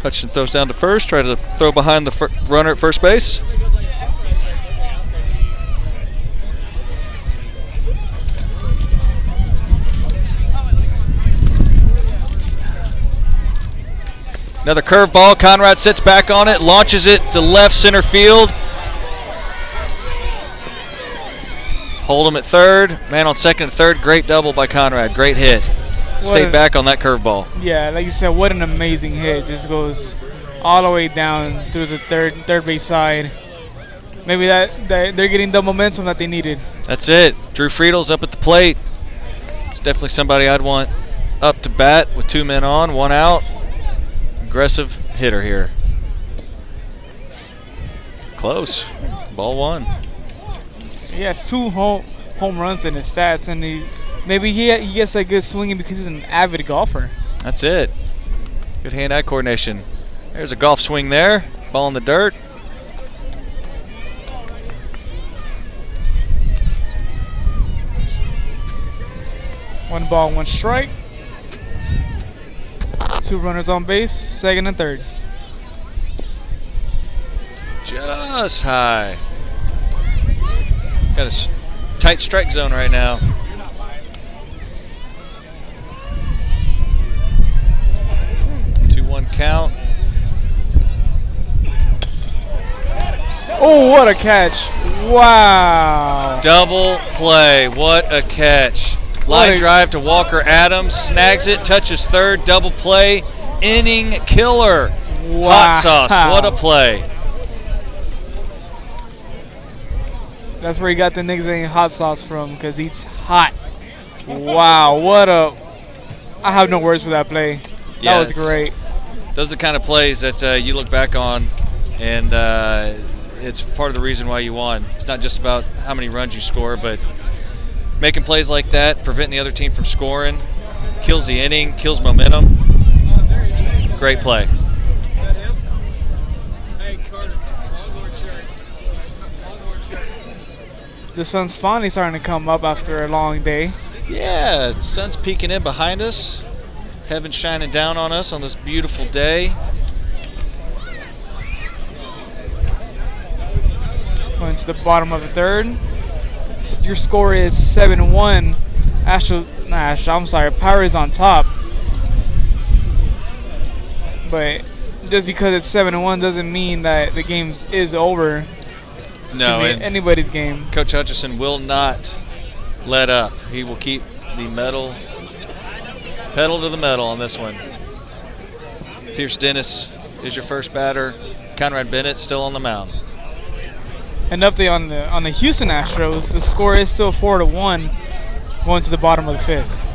Hutchison throws down to first. Try to throw behind the fir- runner at first base. Another curveball. Conrad sits back on it, launches it to left center field. Hold him at third. Man on second and third. Great double by Conrad. Great hit. What a- back on that curveball. yeah, like you said, what an amazing hit! Just goes all the way down through the third third base side. Maybe that, that they're getting the momentum that they needed. That's it. Drew Friedel's up at the plate. It's definitely somebody I'd want up to bat with two men on, one out. Aggressive hitter here. Close. Ball one. He has two home home runs in his stats, and he maybe he he gets a good swinging because he's an avid golfer. That's it. Good hand-eye coordination. There's a golf swing there. Ball in the dirt. One ball, one strike. Two runners on base, second and third. Just high. Got a tight strike zone right now. Two one count. Oh, what a catch! Wow. Double play. What a catch. Line drive to Walker Adams. Snags it. Touches third. Double play. Inning killer. Wow. Hot sauce. What a play. That's where he got the nickname Hot Sauce from, because he's hot. Wow, what a. I have no words for that play. That Yeah, was great. Those are the kind of plays that uh, you look back on, and uh, it's part of the reason why you won. It's not just about how many runs you score, but making plays like that, preventing the other team from scoring, kills the inning, kills momentum. Great play. The sun's finally starting to come up after a long day. Yeah, the sun's peeking in behind us. Heaven shining down on us on this beautiful day. Going to the bottom of the third. Your score is seven one. Astro, nah, Astro, I'm sorry, Pirates on top. But just because it's 7-1 doesn't mean that the game is over. No, anybody's game. Coach Hutchison will not let up. He will keep the metal pedal to the metal on this one. Pierce Dennis is your first batter. Conrad Bennett still on the mound. An update on the on the Houston Astros. The score is still four to one, going to the bottom of the fifth.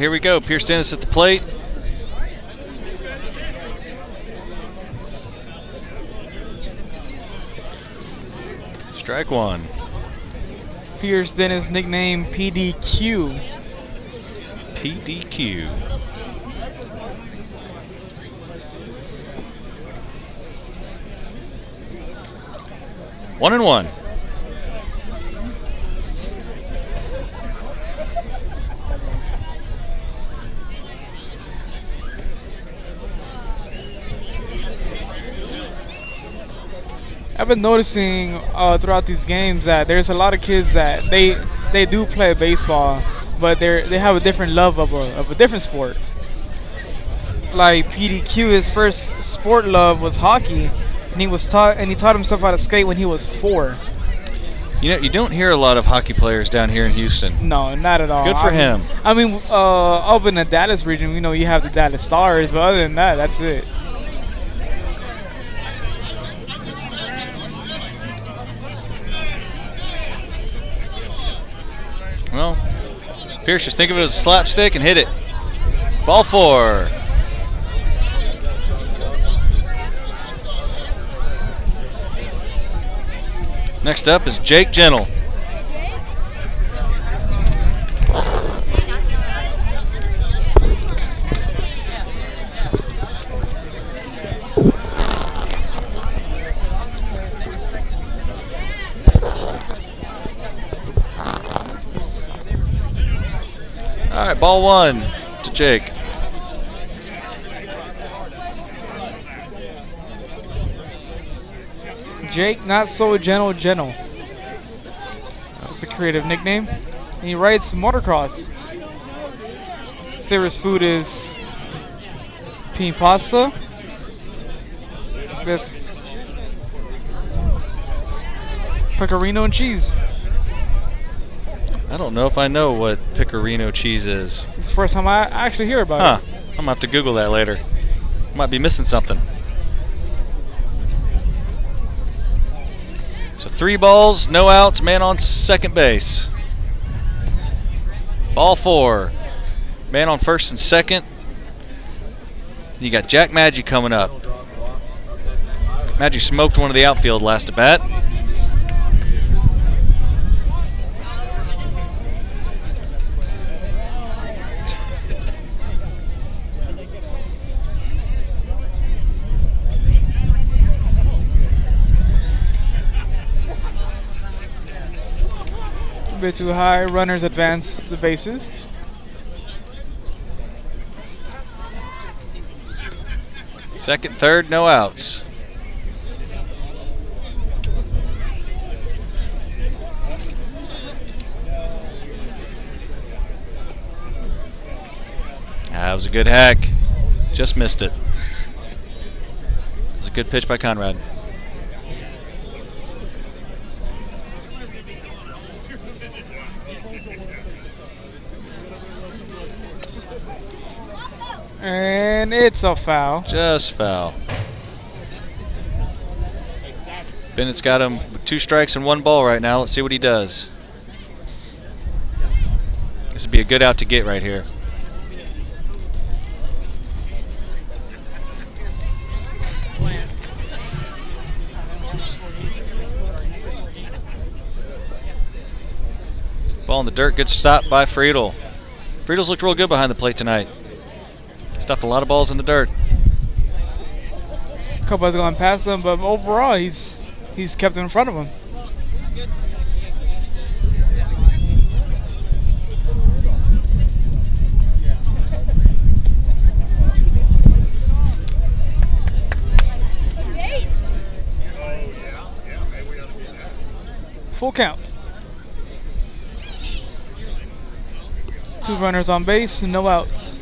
Here we go. Pierce Dennis at the plate. Strike one. Pierce Dennis, nickname PDQ. PDQ. One and one. I've been noticing uh, throughout these games that there's a lot of kids that they they do play baseball, but they they have a different love of a of a different sport. Like PDQ, his first sport love was hockey, and he was taught and he taught himself how to skate when he was four. You know, you don't hear a lot of hockey players down here in Houston. No, not at all. Good for I mean- him. I mean, uh, up in the Dallas region, you know, you have the Dallas Stars, but other than that, that's it. Well, Pierce, just think of it as a slapstick and hit it. Ball four. Next up is Jake Gentle. All right, ball one to Jake. Jake, not so gentle, gentle. That's a creative nickname. And he rides motocross. Favorite food is pea pasta with pecorino and cheese. I don't know if I know what pecorino cheese is. It's the first time I actually hear about Huh. it. I'm gonna have to Google that later. Might be missing something. So three balls, no outs, man on second base. Ball four. Man on first and second. You got Jack Maggi coming up. Maggi smoked one of the outfield last at bat. Too high. Runners advance the bases. Second, third, no outs. That was a good hack. Just missed it. It was a good pitch by Conrad. And it's a foul. Just foul. Bennett's got him two strikes and one ball right now. Let's see what he does. This would be a good out to get right here. Ball in the dirt, good stop by Friedel. Friedel's looked real good behind the plate tonight. Stuffed a lot of balls in the dirt. couple has gone past him, but overall he's he's kept in front of him. Full count. Two runners on base, no outs.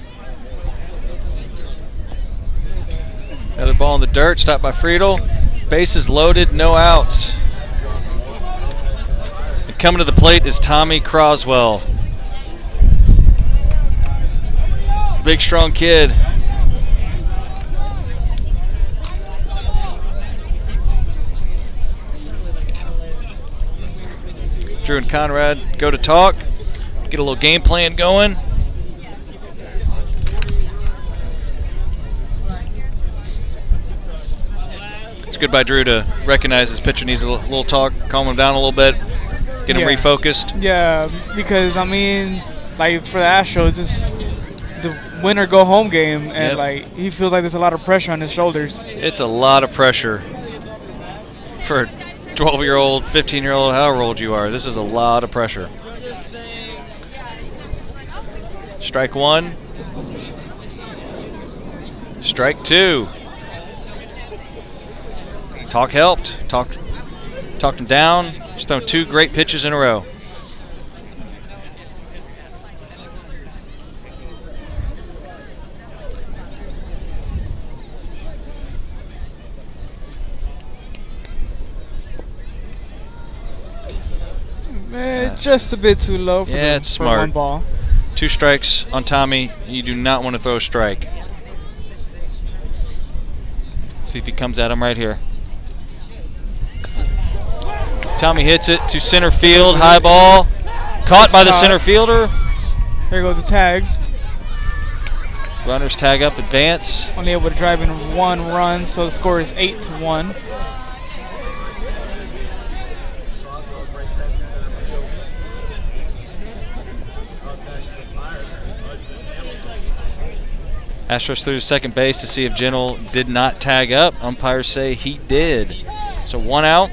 Another ball in the dirt, stopped by Friedel. Bases loaded, no outs. And coming to the plate is Tommy Croswell. Big, strong kid. Drew and Conrad go to talk, get a little game plan going. It's good by Drew to recognize his pitcher needs a little talk, calm him down a little bit, get him Yeah. refocused. Yeah, because I mean, like for the Astros, it's the win or go home game, and Yep. like he feels like there's a lot of pressure on his shoulders. It's a lot of pressure for a 12 year old, 15 year old, however old you are. This is a lot of pressure. Strike one. Strike two. Talk helped. Talked, talked him down. He's thrown two great pitches in a row. Eh, just a bit too low for, Yeah, the, it's for one ball. Two strikes on Tommy. You do not want to throw a strike. See if he comes at him right here. Tommy hits it to center field, high ball. Caught by the center fielder. There goes the tags. Runners tag up, advance. Only able to drive in one run, so the score is eight to one. Astros threw to second base to see if Gentle did not tag up. Umpires say he did. So one out.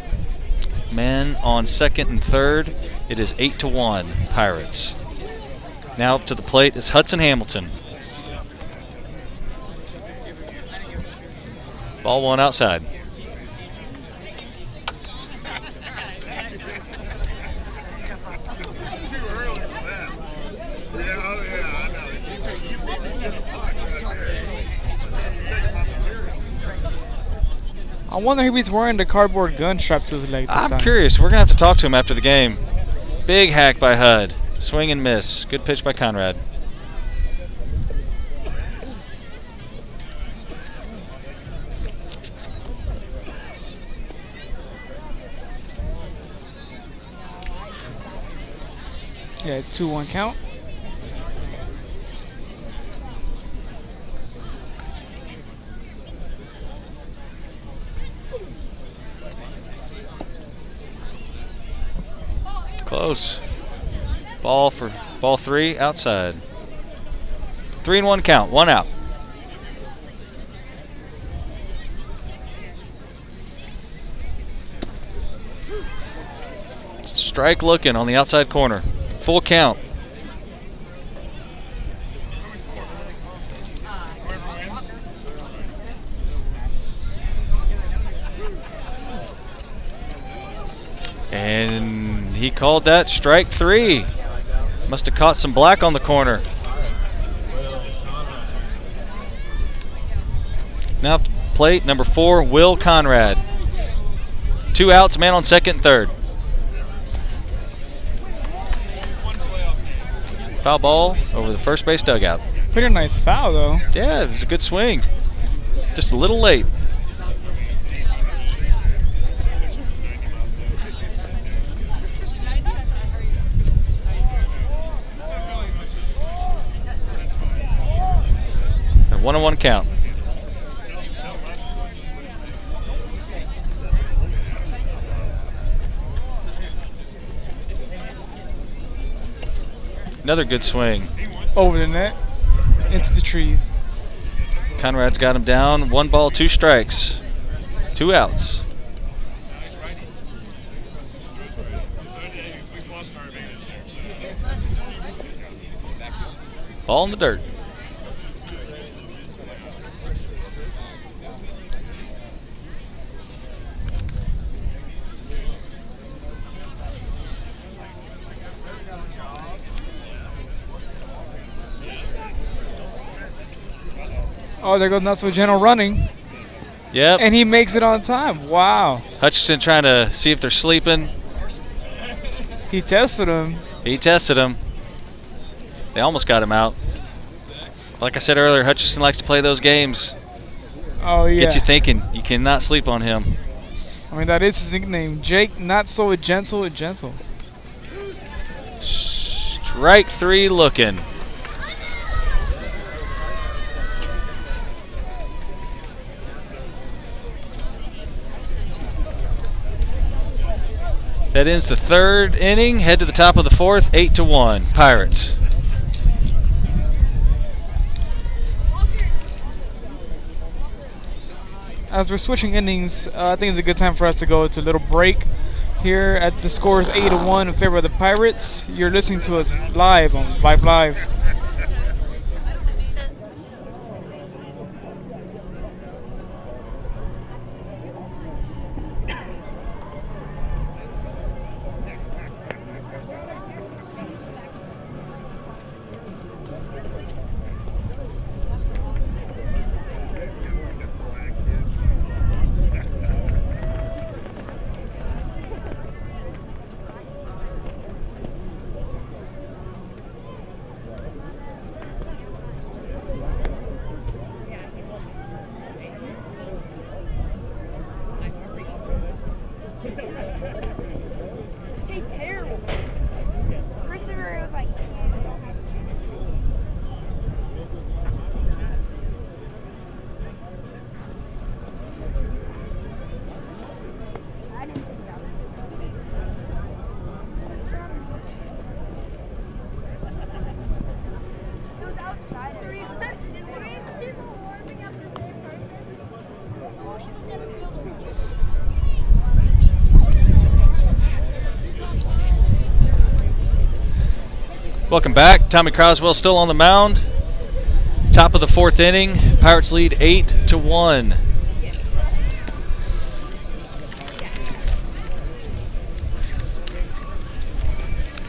Men on second and third. It is eight to one. Pirates. Now up to the plate is Hudson Hamilton. Ball one outside. Too early for that. Yeah, oh yeah, I know. You, you put the tip box right there. You're taking my material. I wonder if he's wearing the cardboard gun strapped to his leg this I'm time. curious. We're going to have to talk to him after the game. Big hack by Hud. Swing and miss. Good pitch by Conrad. Yeah, two one count. Close. Ball for ball three outside. Three and one count. One out. Strike looking on the outside corner. Full count. And he called that strike three. Must have caught some black on the corner. Now plate number four, Will Conrad. Two outs, man on second and third. Foul ball over the first base dugout. Pretty nice foul though. Yeah, it was a good swing. Just a little late. One on one count. Another good swing. Over the net, into the trees. Conrad's got him down. One ball, two strikes, two outs. We've lost our advantage there. Ball in the dirt. Oh, there goes not so gentle running, Yep. and he makes it on time. Wow. Hutchison trying to see if they're sleeping. He tested him. He tested him. They almost got him out. Like I said earlier, Hutchison likes to play those games. Oh yeah. Get you thinking. You cannot sleep on him. I mean that is his nickname. Jake, not so gentle, gentle. Strike three looking. That ends the third inning. Head to the top of the fourth. Eight to one. Pirates. As we're switching innings, uh, I think it's a good time for us to go to a little break. Here at the score is eight to one in favor of the Pirates. You're listening to us live on Vype Live. tastes terrible. Christopher was like, I didn't think about it. It was outside. Three people warming up the same person. Oh, she was in the field. Welcome back. Tommy Croswell still on the mound. Top of the fourth inning. Pirates lead eight to one.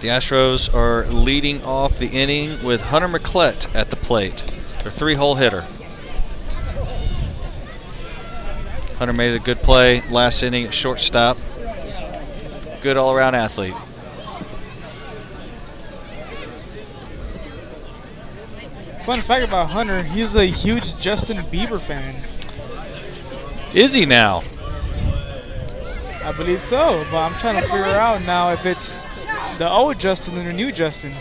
The Astros are leading off the inning with Hunter McClett at the plate. Their three-hole hitter. Hunter made a good play last inning at shortstop. Good all-around athlete. Fun fact about Hunter, he's a huge Justin Bieber fan. Is he now? I believe so, but I'm trying to figure out now if it's the old Justin and the new Justin.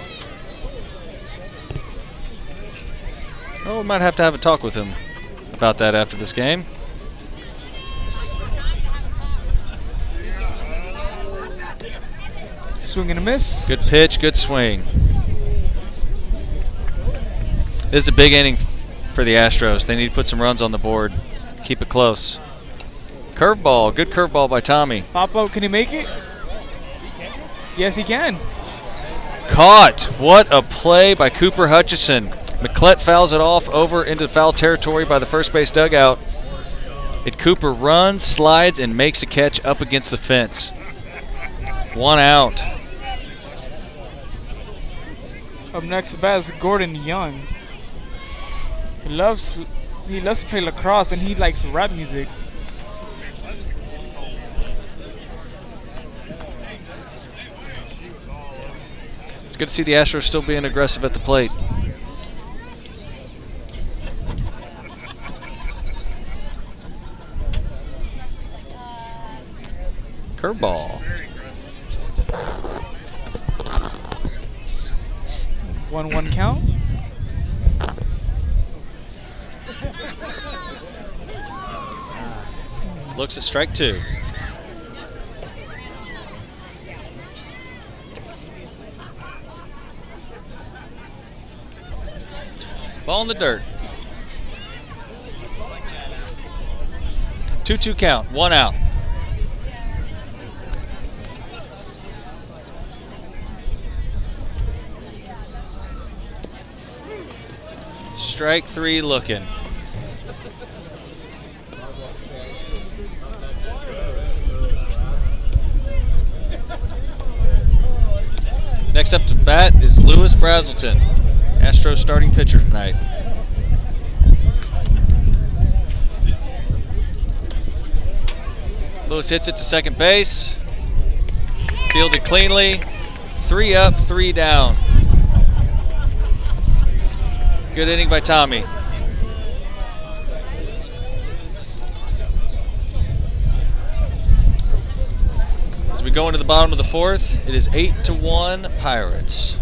Oh, we might have to have a talk with him about that after this game. Swing and a miss. Good pitch, good swing. This is a big inning for the Astros. They need to put some runs on the board. Keep it close. Curveball, good curveball by Tommy. Pop up, can he make it? Yes, he can. Caught. What a play by Cooper Hutchison. McClett fouls it off over into foul territory by the first base dugout. And Cooper runs, slides, and makes a catch up against the fence. One out. Up next to bat is Gordon Young. He loves he loves to play lacrosse and he likes rap music. It's good to see the Astros still being aggressive at the plate. Curveball. One one count. Looks at strike two. Ball in the dirt. 2 2 count, one out. Strike three looking. Next up to bat is Lewis Brazelton, Astros starting pitcher tonight. Lewis hits it to second base. Fielded cleanly. Three up, three down. Good inning by Tommy. As we go into the bottom of the fourth, it is eight to one Pirates.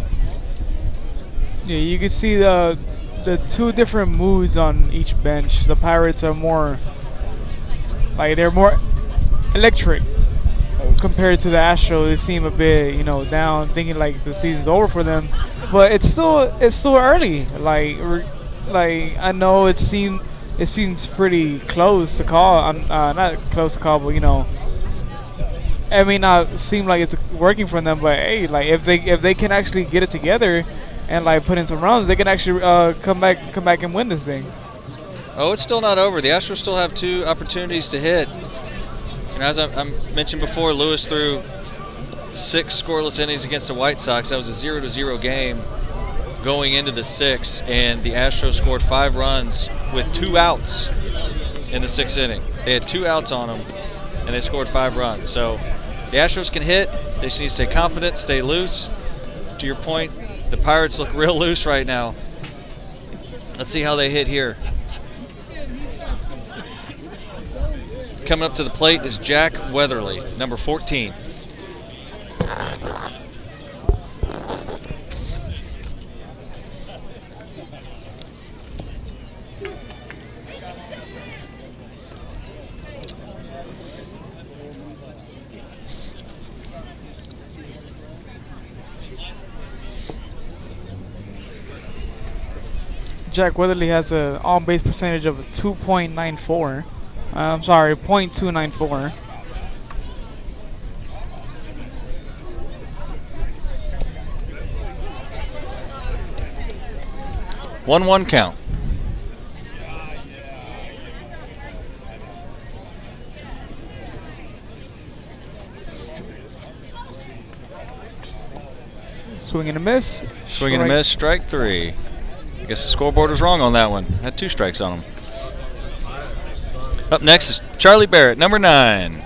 Yeah, you can see the the two different moods on each bench. The Pirates are more like they're more electric compared to the Astros. They seem a bit, you know, down, thinking like the season's over for them. But it's still it's still early. Like like I know it seems it seems pretty close to call. I'm uh, not close to call, but you know. I may not seem like it's working for them, but hey, like if they if they can actually get it together and like put in some runs, they can actually uh, come back come back and win this thing. Oh, it's still not over. The Astros still have two opportunities to hit. And as I, I mentioned before, Lewis threw six scoreless innings against the White Sox. That was a zero to zero game going into the sixth, and the Astros scored five runs with two outs in the sixth inning. They had two outs on them, and they scored five runs. So the Astros can hit. They just need to stay confident, stay loose. To your point, the Pirates look real loose right now. Let's see how they hit here. Coming up to the plate is Jack Weatherly, number 14. Jack Weatherly has an on base percentage of 2.94. Uh, I'm sorry, 0.294. One one count. Swing and a miss. Swing and a miss, strike three. I guess the scoreboard was wrong on that one. Had two strikes on him. Up next is Charlie Barrett, number nine.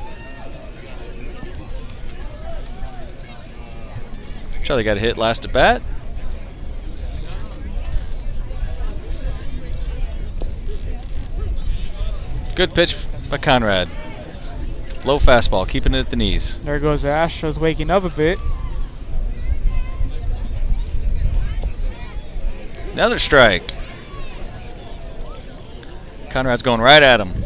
Charlie got a hit last at bat. Good pitch by Conrad. Low fastball, keeping it at the knees. There goes Astros waking up a bit. Another strike. Conrad's going right at him.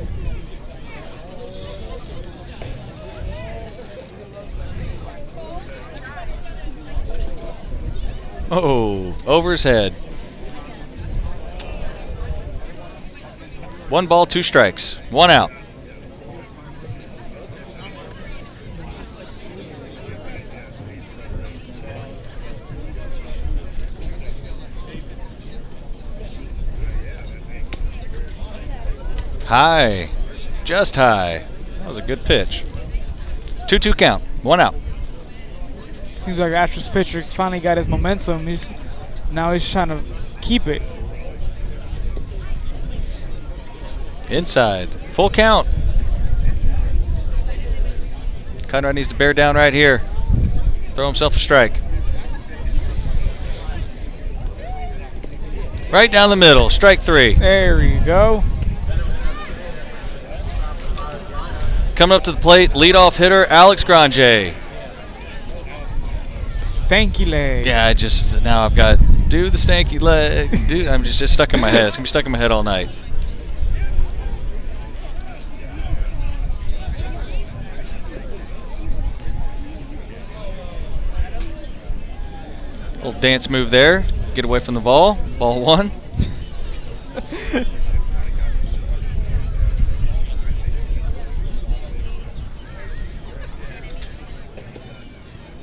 Oh, over his head. One ball, two strikes, one out. High, just high. That was a good pitch. 2 2 count, one out. Seems like Astros pitcher finally got his momentum. He's now he's trying to keep it. Inside. Full count. Conrad needs to bear down right here. Throw himself a strike. Right down the middle. Strike three. There you go. Coming up to the plate, leadoff hitter Alex Grange. Stanky leg. Yeah, I just now I've got do the stanky leg. do I'm just stuck in my head. It's gonna be stuck in my head all night. Little dance move there. Get away from the ball. Ball one.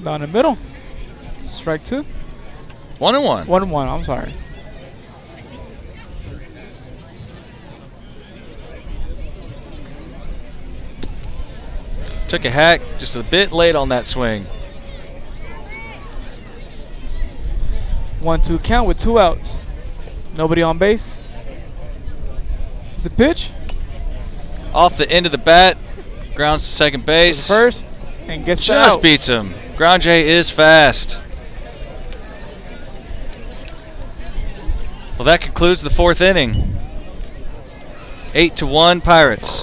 Down the middle. Strike two. One and one. One and one. I'm sorry. Took a hack just a bit late on that swing. One two count with two outs. Nobody on base. It's a pitch. Off the end of the bat. Grounds to second to base. First and gets Just out. beats him. J is fast. Well, that concludes the fourth inning. Eight to one, Pirates.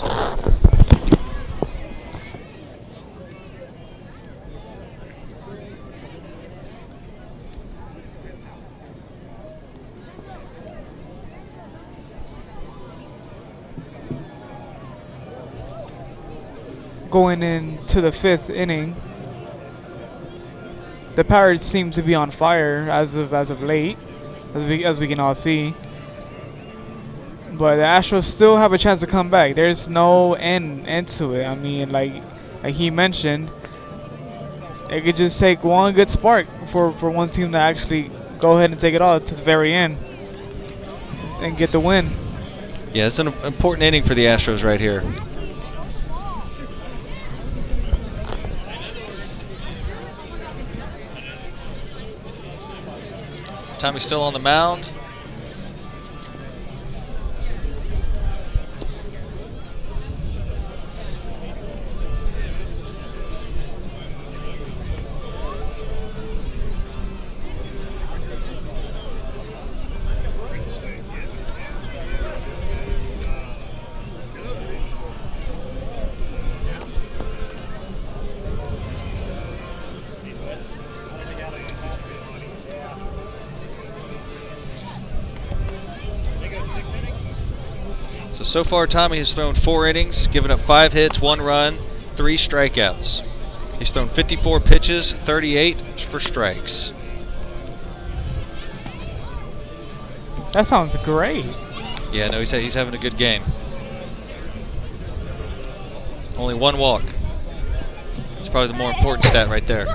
Going into the fifth inning. The Pirates seem to be on fire as of as of late, as we as we can all see. But the Astros still have a chance to come back. There's no end end to it. I mean, like like he mentioned, it could just take one good spark for for one team to actually go ahead and take it all to the very end and get the win. Yeah, it's an important inning for the Astros right here. Tommy's still on the mound. So, far, Tommy has thrown four innings, given up five hits, one run, three strikeouts. He's thrown 54 pitches, 38 for strikes. That sounds great. Yeah, no, he's, he's having a good game. Only one walk. It's probably the more important stat right there.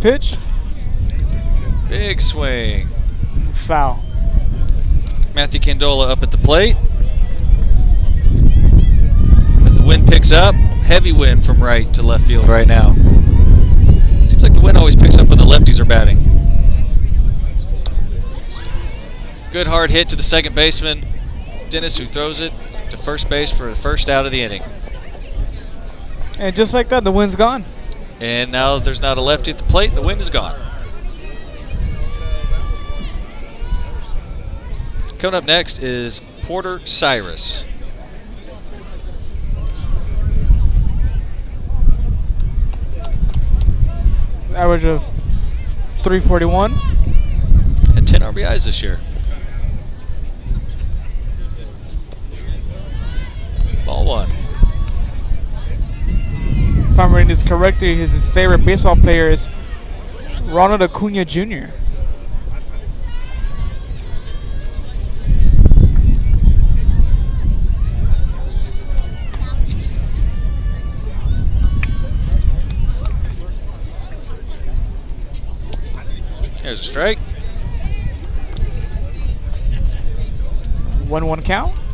Pitch. Big swing. Foul. Matthew Candola up at the plate. As the wind picks up, heavy wind from right to left field right now. Seems like the wind always picks up when the lefties are batting. Good hard hit to the second baseman, Dennis, who throws it to first base for the first out of the inning. And just like that, the wind's gone. And now there's not a lefty at the plate, the wind is gone. Coming up next is Porter Cyrus. Average of 341. Had 10 RBIs this year. Ball one. If I'm reading this correctly, his favorite baseball player is Ronald Acuna Jr. There's a strike. One one count.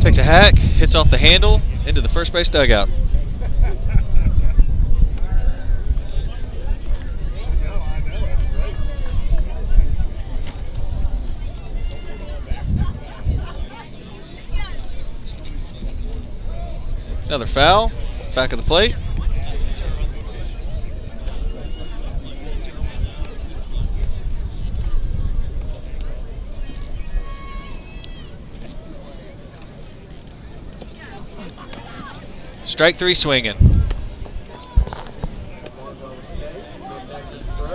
Takes a hack, hits off the handle into the first base dugout. Another foul, back of the plate. Strike three swinging.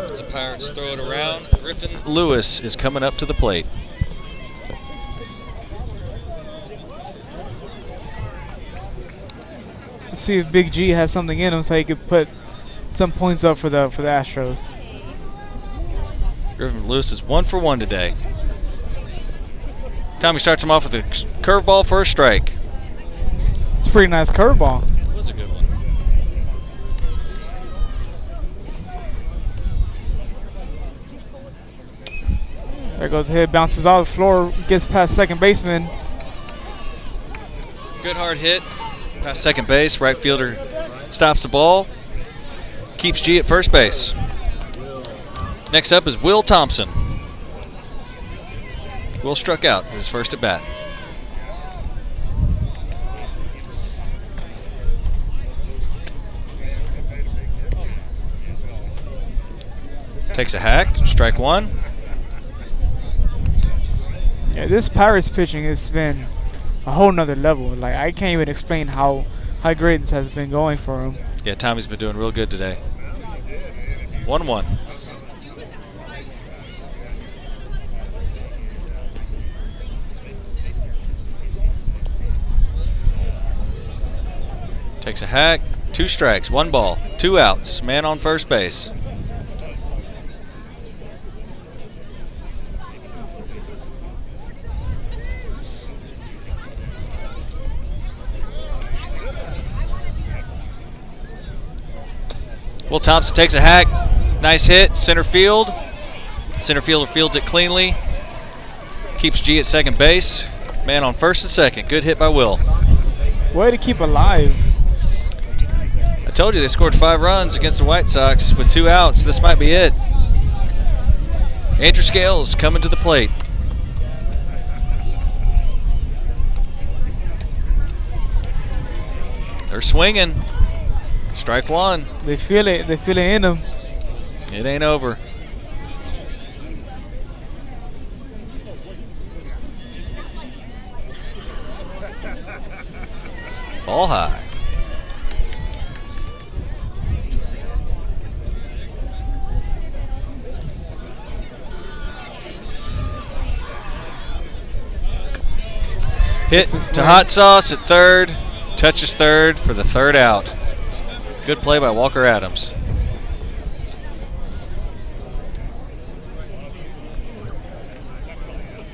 As the Pirates throw it around, Griffin Lewis is coming up to the plate. Let's see if Big G has something in him so he could put some points up for the for the Astros. Griffin Lewis is one for one today. Tommy starts him off with a curveball for a strike. It's a pretty nice curveball. There goes hit, bounces off the floor, gets past second baseman. Good hard hit. Past second base. Right fielder stops the ball. Keeps G at first base. Next up is Will Thompson. Will struck out his first at bat. Takes a hack, strike one. Yeah, this Pirates pitching has been a whole nother level. Like I can't even explain how how great this has been going for him. Yeah, Tommy's been doing real good today. 1 1. Takes a hack, two strikes, one ball, two outs, man on first base. Will Thompson takes a hack. Nice hit, center field. Center fielder fields it cleanly. Keeps G at second base. Man on first and second. Good hit by Will. Way to keep alive. I told you they scored five runs against the White Sox with two outs. This might be it. Andrew Scales coming to the plate. They're swinging. Strike one. They feel it. They feel it in them. It ain't over. Ball high. Hit to hot sauce at third. Touches third for the third out. Good play by Walker Adams.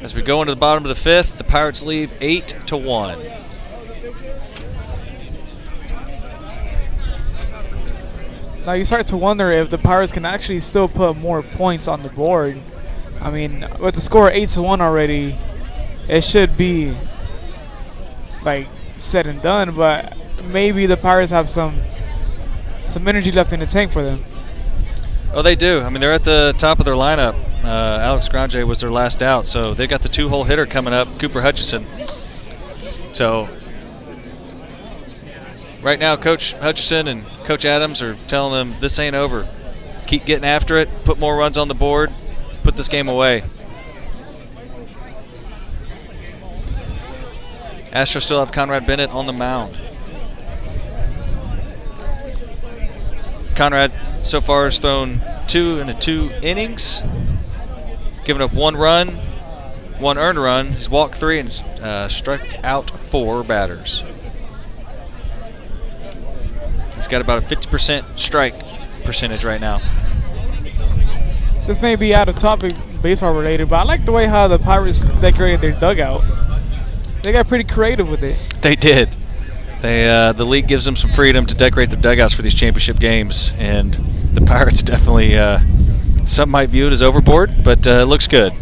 As we go into the bottom of the fifth, the Pirates lead eight to one. Now you start to wonder if the Pirates can actually still put more points on the board. I mean, with the score eight to one already, it should be like said and done. But maybe the Pirates have some some energy left in the tank for them. Oh, they do. I mean, they're at the top of their lineup. Uh, Alex Grande was their last out, so they got the two-hole hitter coming up, Cooper Hutchison. So right now, Coach Hutchison and Coach Adams are telling them this ain't over. Keep getting after it. Put more runs on the board. Put this game away. Astros still have Conrad Bennett on the mound. Conrad so far has thrown two in the two innings, given up one run, one earned run. He's walked three and uh, struck out four batters. He's got about a 50% strike percentage right now. This may be out of topic, baseball related, but I like the way how the Pirates decorated their dugout. They got pretty creative with it. They did. They uh, the league gives them some freedom to decorate their dugouts for these championship games, and the Pirates definitely uh, some might view it as overboard, but uh, it looks good.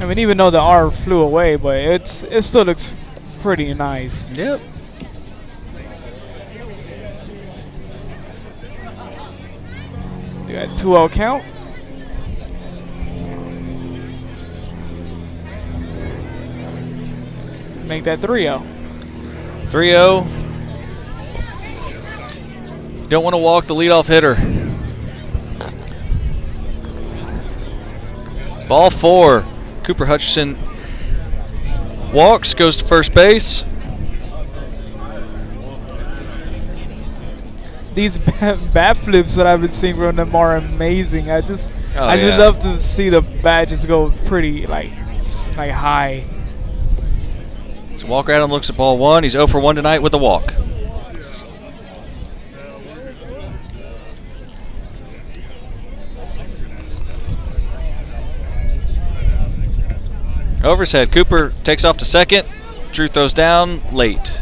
I mean, even though the R flew away, but it's it still looks pretty nice. Yep. You got two out count. Make that three out. 3 0. Don't want to walk the leadoff hitter. Ball four. Cooper Hutchison walks, goes to first base. These bat, flips that I've been seeing from them are amazing. I just, Oh, I just love to see the bat just go pretty like, like high. So Walker Adams looks at ball one. He's 0 for 1 tonight with a walk. Over his head. Cooper takes off to second. Drew throws down late.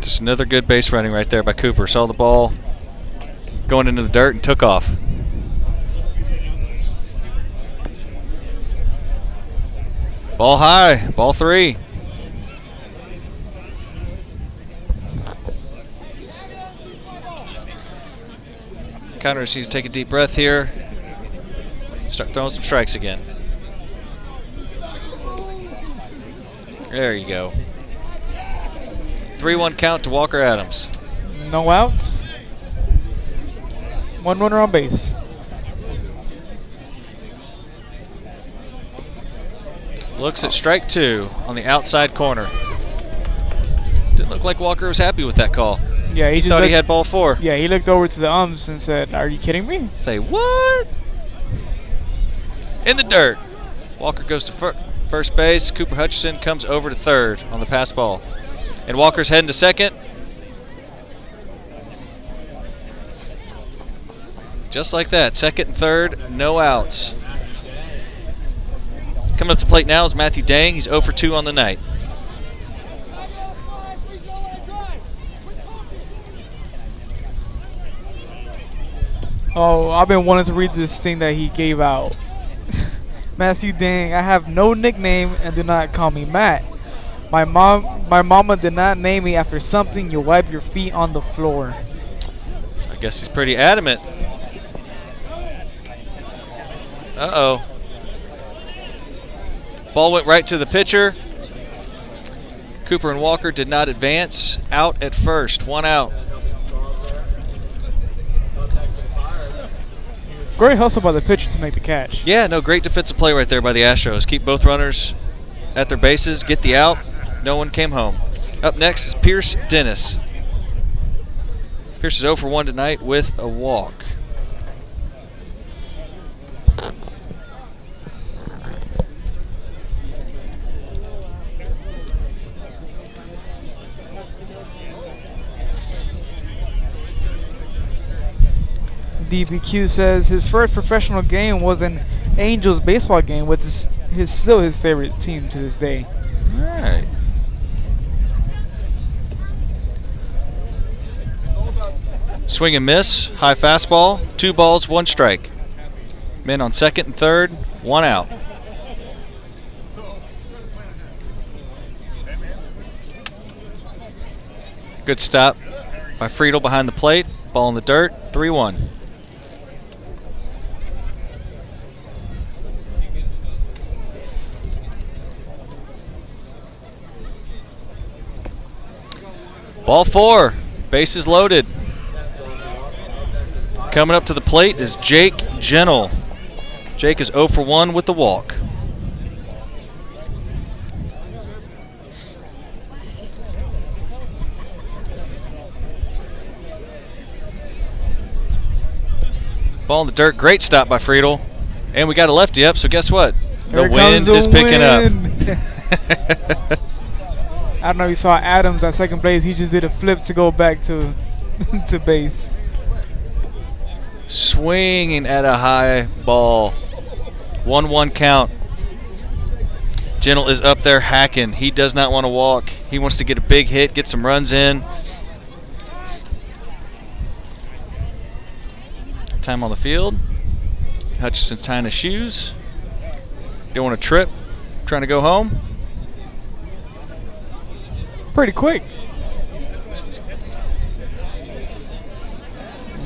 Just another good base running right there by Cooper. Saw the ball going into the dirt and took off. Ball high, ball three. Counter needs to take a deep breath here. Start throwing some strikes again. There you go. 3 1 count to Walker Adams. No outs. One runner on base. Looks at strike two on the outside corner. Didn't look like Walker was happy with that call. Yeah, he just Thought he had ball four. Yeah, he looked over to the umps and said, "Are you kidding me?" Say what? In the dirt. Walker goes to fir- first base. Cooper Hutchison comes over to third on the pass ball. And Walker's heading to second. Just like that. Second and third, no outs. Coming up to plate now is Matthew Dang. He's 0 for 2 on the night. Oh, I've been wanting to read this thing that he gave out. Matthew Dang, I have no nickname and do not call me Matt. My mom, my mama did not name me after something. You wipe your feet on the floor. So I guess he's pretty adamant. Uh oh. Ball went right to the pitcher. Cooper and Walker did not advance. Out at first. One out. Great hustle by the pitcher to make the catch. Yeah, no, great defensive play right there by the Astros. Keep both runners at their bases, get the out. No one came home. Up next is Pierce Dennis. Pierce is 0 for 1 tonight with a walk. DBQ says his first professional game was an Angels baseball game, with his, his still his favorite team to this day. All right. Swing and miss. High fastball. Two balls, one strike. Men on second and third. One out. Good stop by Friedel behind the plate. Ball in the dirt. 3 1. Ball four. Bases loaded. Coming up to the plate is Jake Gentle. Jake is 0 for 1 with the walk. Ball in the dirt. Great stop by Friedel. And we got a lefty up, so guess what? The Here wind the is picking wind. up. I don't know if you saw Adams at second base. He just did a flip to go back to to base. Swinging at a high ball. 1 1 count. Gentle is up there hacking. He does not want to walk. He wants to get a big hit, get some runs in. Time on the field. Hutchison's tying his shoes. Don't want to trip. Trying to go home. Pretty quick.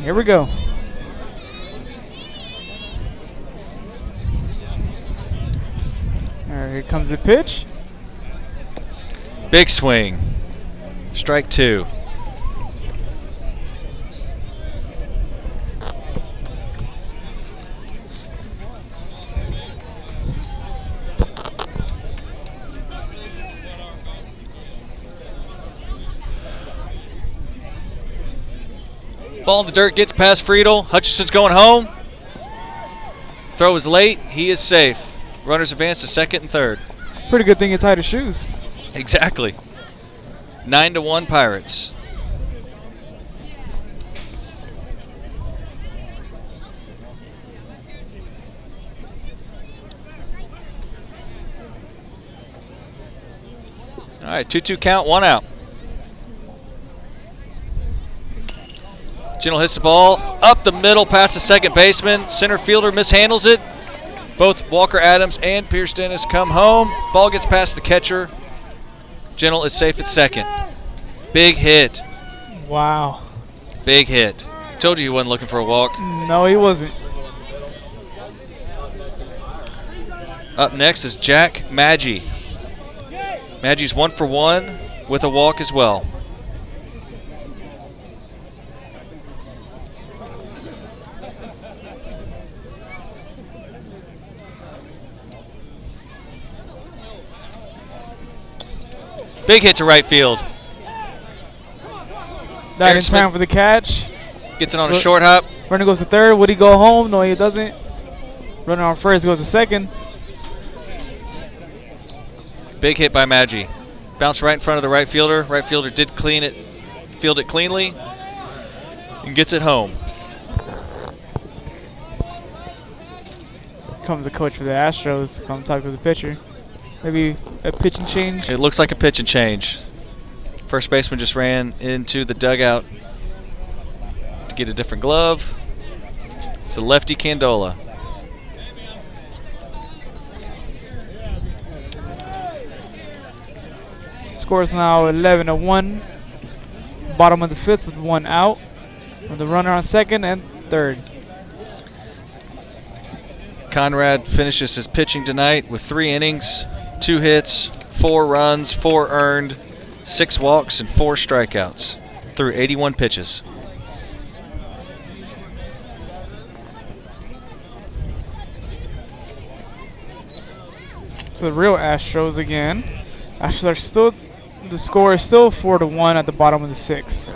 Here we go. Here comes the pitch. Big swing. Strike two. Ball in the dirt gets past Friedel. Hutchison's going home. Throw is late. He is safe. Runners advance to second and third. Pretty good thing you tied his shoes. Exactly. Nine to one Pirates. All right, 2 2 count, one out. Gentle hits the ball up the middle past the second baseman. Center fielder mishandles it. Both Walker Adams and Pierce Dennis come home. Ball gets past the catcher. Gentle is safe at second. Big hit. Wow. Big hit. Told you he wasn't looking for a walk. No, he wasn't. Up next is Jack Maggi. Maggi's one for one with a walk as well. Big hit to right field. That Aaron in time for the catch. Gets it on a short hop. Runner goes to third. Would he go home? No, he doesn't. Runner on first goes to second. Big hit by Maggi. Bounced right in front of the right fielder. Right fielder did clean it, field it cleanly, and gets it home. Comes the coach for the Astros. Come talk to the pitcher. Maybe a pitch and change. It looks like a pitch and change. First baseman just ran into the dugout to get a different glove. So lefty Candola. Scores now 11 to 1. Bottom of the fifth with one out. With the runner on second and third. Conrad finishes his pitching tonight with three innings, two hits, four runs, four earned, six walks, and four strikeouts through 81 pitches. So the real Astros again. Astros are still. The score is still four to one at the bottom of the sixth.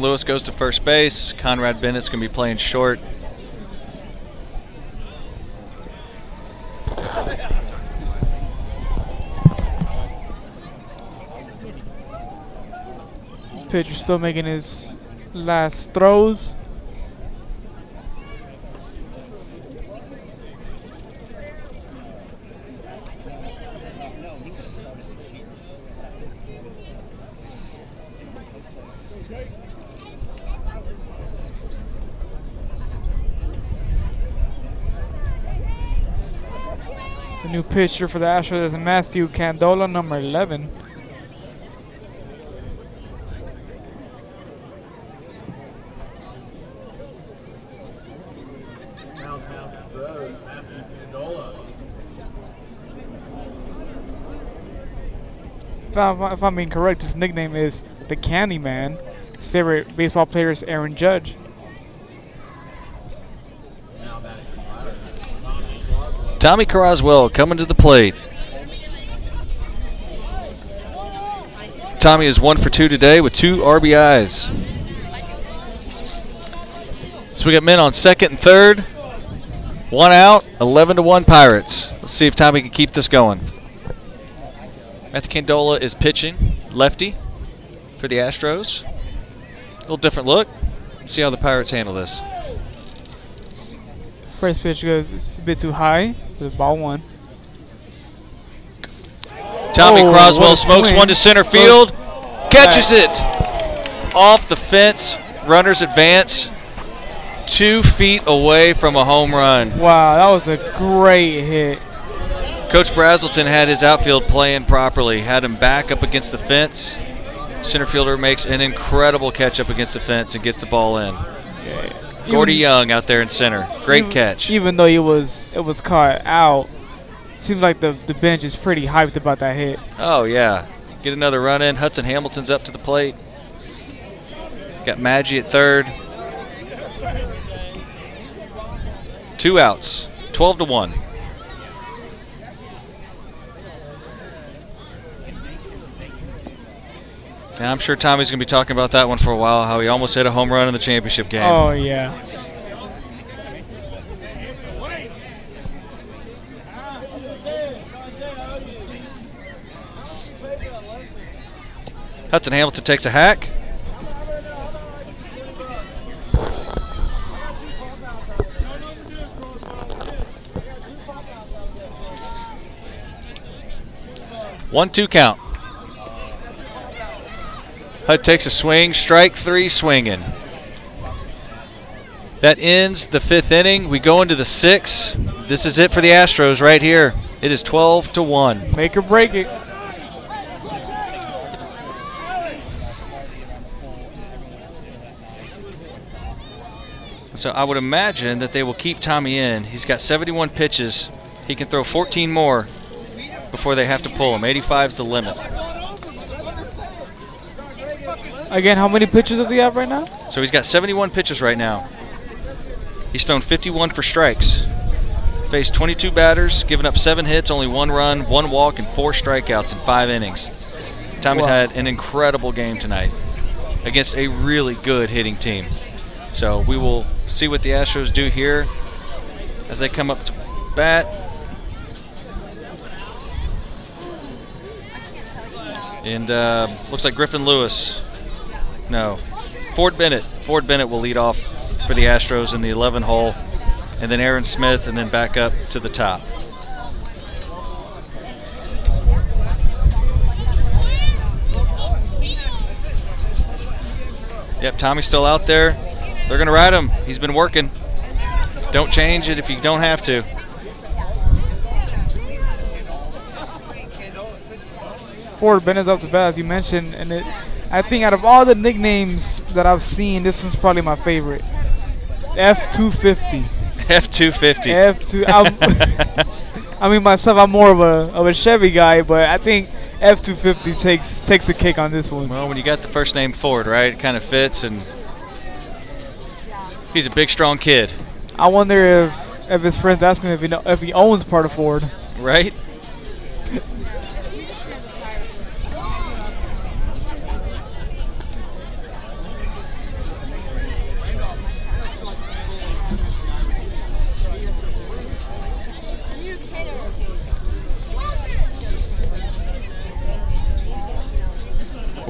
Lewis goes to first base. Conrad Bennett's going to be playing short. Pitcher still making his last throws. The new pitcher for the Astros is Matthew Candola, number 11. Mound mound throws. Matthew Candola. If I'm, if I'm being correct, his nickname is the Candy Man. His favorite baseball player is Aaron Judge. Now batting for Pirates. Tommy Croswell. Tommy Croswell coming to the plate. Tommy is one for two today with two RBIs. So we got men on second and third. One out, 11 to 1 Pirates. Let's see if Tommy can keep this going. Matthew Candola is pitching, lefty for the Astros. A little different look. Let's see how the Pirates handle this. First pitch goes a bit too high. Ball one. Tommy Oh, Croswell smokes swing. one to center field, catches it off the fence. Runners advance two feet away from a home run. Wow, that was a great hit. Coach Brazelton had his outfield playing properly, had him back up against the fence. Center fielder makes an incredible catch up against the fence and gets the ball in. Yeah. Gordy Young out there in center. Great even- catch. Even though it was it was caught out, seems like the the bench is pretty hyped about that hit. Oh yeah. Get another run in. Hudson Hamilton's up to the plate. Got Maggi at third. Two outs. Twelve to one. Yeah, I'm sure Tommy's gonna be talking about that one for a while. How he almost hit a home run in the championship game. Oh yeah. Hudson Hamilton takes a hack. One two count. Hud takes a swing, strike three, swinging. That ends the fifth inning. We go into the sixth. This is it for the Astros right here. It is 12 to 1. Make or break it. So I would imagine that they will keep Tommy in. He's got 71 pitches. He can throw 14 more before they have to pull him. 85 is the limit. Again, how many pitches does he have right now? So he's got 71 pitches right now. He's thrown 51 for strikes. Faced 22 batters, given up seven hits, only one run, one walk, and four strikeouts in five innings. Tommy's Wow. had an incredible game tonight against a really good hitting team. So we will see what the Astros do here as they come up to bat. And uh, looks like Griffin Lewis. No, Ford Bennett. Ford Bennett will lead off for the Astros in the 11 hole, and then Aaron Smith, and then back up to the top. Yep, Tommy's still out there. They're going to ride him. He's been working. Don't change it if you don't have to. Ford Bennett's up to bat, as you mentioned, and it. I think out of all the nicknames that I've seen, this one's probably my favorite. F250. F250. F2. I'm, mean, myself, I'm more of a of a Chevy guy, but I think F250 takes takes the cake on this one. Well, when you got the first name Ford, right, it kind of fits, and he's a big, strong kid, I wonder if if his friends ask him if he know, if he owns part of Ford. right?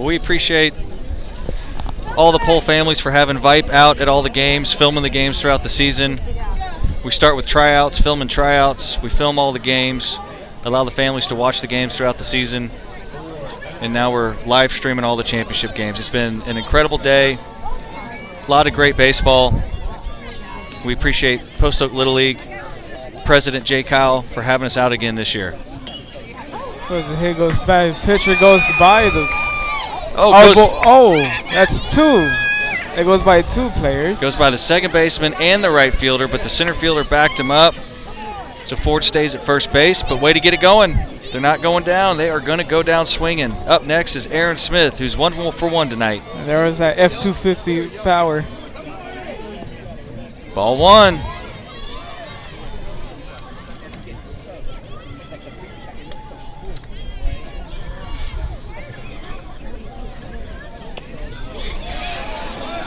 we appreciate all the POLL families for having Vype out at all the games, filming the games throughout the season. We start with tryouts, filming tryouts. We film all the games, allow the families to watch the games throughout the season. And now we're live streaming all the championship games. It's been an incredible day. A lot of great baseball. We appreciate Post Oak Little League President Jay Kyle for having us out again this year. Hit goes by, pitcher goes by the. Oh, Oh, goes, oh, that's two. It goes by two players. goes by the second baseman and the right fielder, but the center fielder backed him up. So Ford stays at first base, but way to get it going. They're not going down. They are going to go down swinging. Up next is Aaron Smith, who's one for one tonight. And there was that F250 power. Ball one.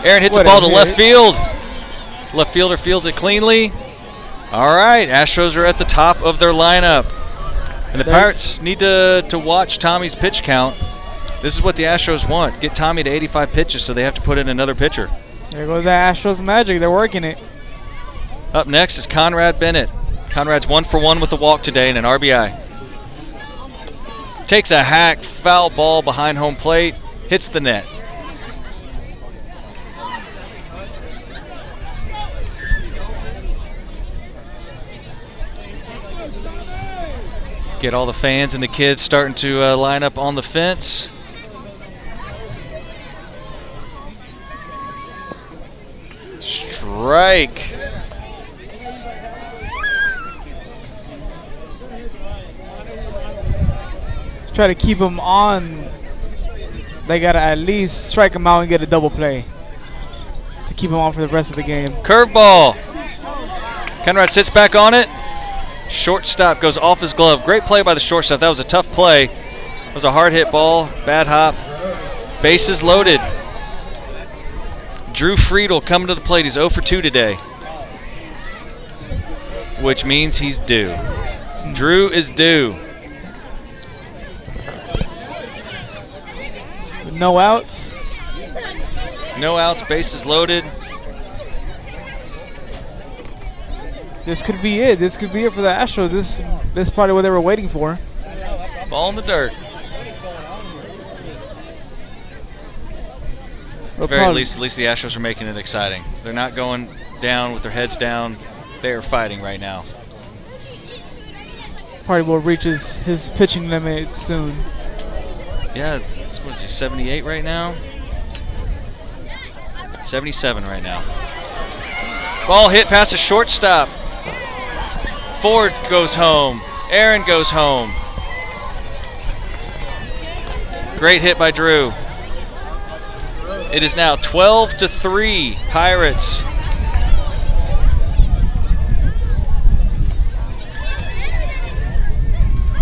Aaron hits What the ball to left field. Left fielder fields it cleanly. All right, Astros are at the top of their lineup. And the Pirates need to, to watch Tommy's pitch count. This is what the Astros want. Get Tommy to 85 pitches so they have to put in another pitcher. There goes that Astros magic. They're working it. Up next is Conrad Bennett. Conrad's one for one with a walk today and an RBI. Takes a hack, foul ball behind home plate, hits the net. Get all the fans and the kids starting to uh, line up on the fence. Strike. To try to keep him on, they gotta at least strike him out and get a double play to keep him on for the rest of the game. Curveball. Conrad sits back on it. Shortstop goes off his glove. Great play by the shortstop. That was a tough play. It was a hard hit ball. Bad hop. Bases loaded. Drew Friedel coming to the plate. He's 0 for 2 today. Which means he's due. Drew is due. No outs. No outs, bases loaded. This could be it. This could be it for the Astros. This this is probably what they were waiting for. Ball in the dirt. At the very least, at least the Astros are making it exciting. They're not going down with their heads down. They are fighting right now. probably will reach his, his pitching limit soon. Yeah, it's, what is he, 78 right now? 77 right now. Ball hit past the shortstop. Ford goes home. Aaron goes home. Great hit by Drew. It is now 12 to 3 Pirates.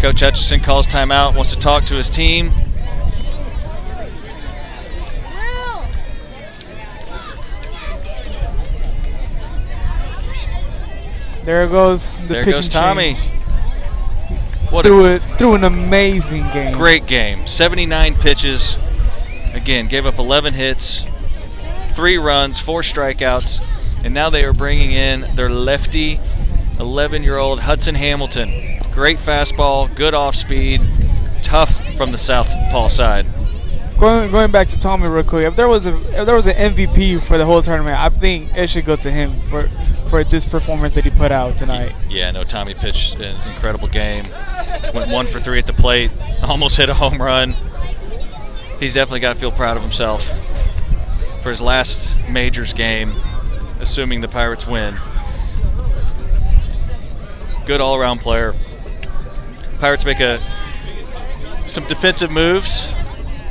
Coach Hutchison calls timeout, wants to talk to his team. There goes the There pitching goes Tommy. change. What threw a it through an amazing game. great game. 79 pitches. Again, gave up 11 hits, three runs, four strikeouts, and now they are bringing in their lefty, 11-year-old Hudson Hamilton. Great fastball, good off speed, tough from the southpaw side. Going going back to Tommy real quick. If there was a if there was an MVP for the whole tournament, I think it should go to him for for this performance that he put out tonight. Yeah, no, Tommy pitched an incredible game. Went one for three at the plate, almost hit a home run. He's definitely got to feel proud of himself for his last majors game, assuming the Pirates win. Good all-around player. Pirates make a some defensive moves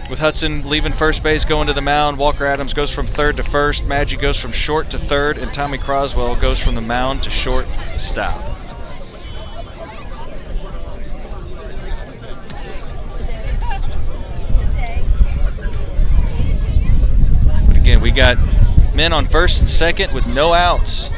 with Hudson leaving first base, going to the mound. Walker Adams goes from third to first. Maggi goes from short to third, and Tommy Croswell goes from the mound to short stop. But again, we got men on first and second with no outs.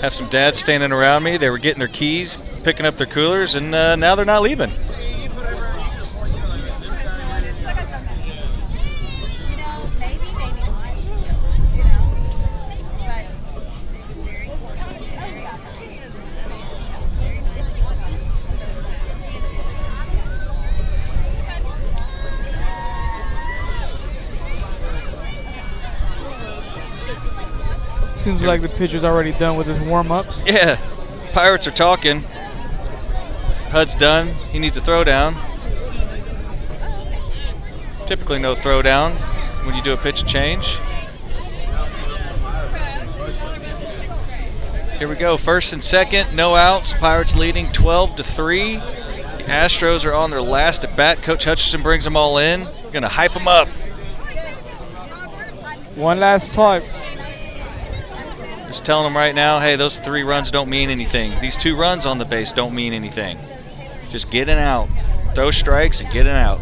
Have some dads standing around me. They were getting their keys, picking up their coolers, and uh, now they're not leaving. Seems like the pitcher's already done with his warm ups. Yeah, Pirates are talking. Hud's done. He needs a throwdown. Typically, no throwdown when you do a pitch change. Here we go. First and second, no outs. Pirates leading 12 to 3. The Astros are on their last at bat. Coach Hutchison brings them all in. Gonna hype them up. One last talk. Just telling them right now, hey, those three runs don't mean anything. These two runs on the base don't mean anything. Just get in out. Throw strikes and get in out.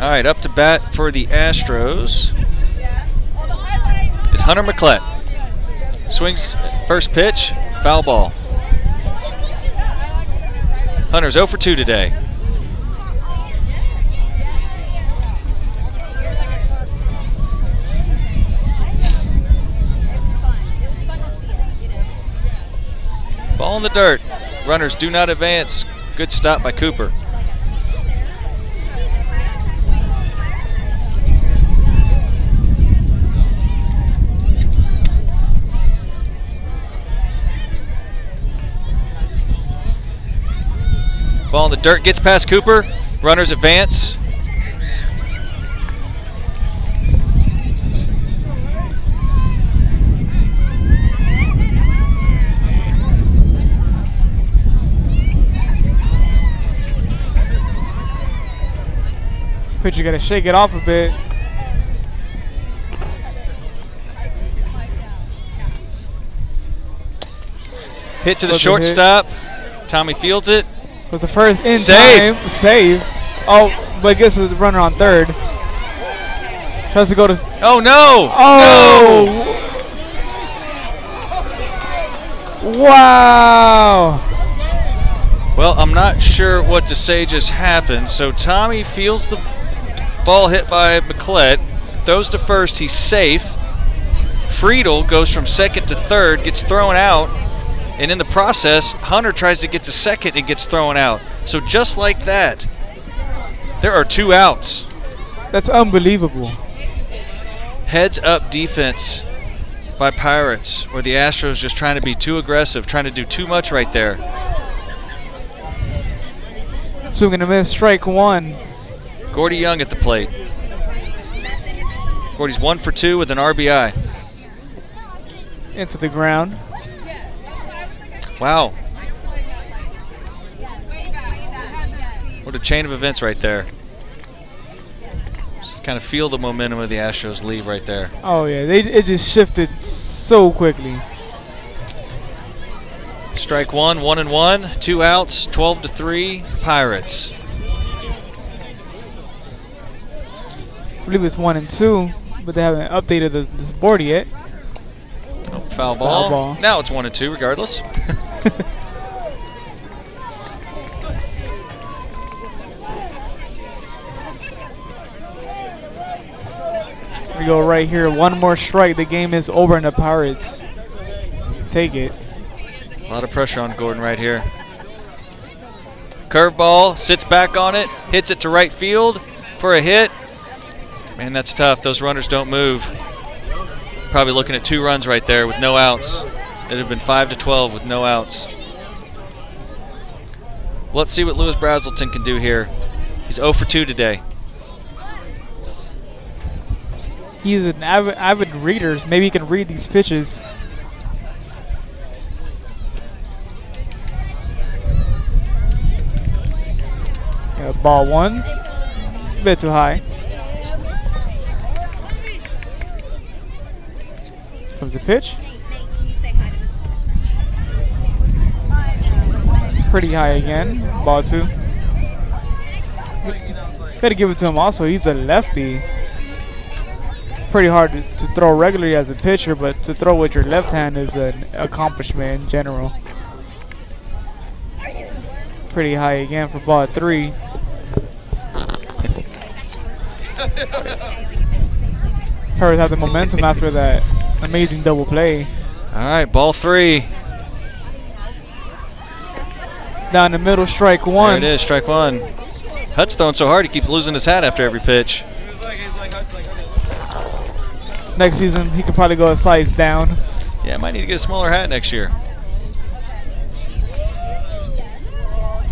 All right, up to bat for the Astros Hunter McClett. Swings first pitch, foul ball. Hunter's 0 for 2 today. Ball in the dirt. Runners do not advance. Good stop by Cooper. Ball in the dirt gets past Cooper. Runners advance. Pitcher got to shake it off a bit. Hit to the hit. shortstop. Tommy fields it. Was the first in Save. time save. Oh, but gets the runner on third. Tries to go to. Oh no! Oh! Wow! Well, I'm not sure what to say just happened. So Tommy feels the ball hit by McClett, throws to first, he's safe. Friedel goes from second to third, gets thrown out, and in the process, Hunter tries to get to second and gets thrown out. So just like that, there are two outs. That's unbelievable. Heads up defense by Pirates, where the Astros just trying to be too aggressive, trying to do too much right there. Swing and a miss, strike one. Gordy Young at the plate. Gordy's one for two with an RBI. Into the ground. Wow. What a chain of events right there. Kind of feel the momentum of the Astros leave right there. Oh yeah, they it just shifted so quickly. Strike one, one and one, two outs, 12 to three, Pirates. I believe it's one and two, but they haven't updated the, this board yet. Foul ball. ball. Now it's one and two, regardless. We go right here. One more strike. The game is over, and the Pirates take it. A lot of pressure on Gordon right here. Curveball, sits back on it, hits it to right field for a hit. Man, that's tough. Those runners don't move. Probably looking at two runs right there with no outs. It'd have been 5 to 12 with no outs. Let's see what Lewis Brazelton can do here. He's 0 for 2 today. He's an avid, avid reader. Maybe he can read these pitches. Ball one. A bit too high. Comes the pitch. Pretty high again. Ball two. Gotta give it to him also. He's a lefty pretty hard to, to throw regularly as a pitcher, but to throw with your left hand is an accomplishment in general. Pretty high again for ball three. Pirates have the momentum after that amazing double play. All right, ball three. Down the middle, strike one. There it is, strike one. Hut's throwing so hard he keeps losing his hat after every pitch. Next season, he could probably go a size down. Yeah, might need to get a smaller hat next year.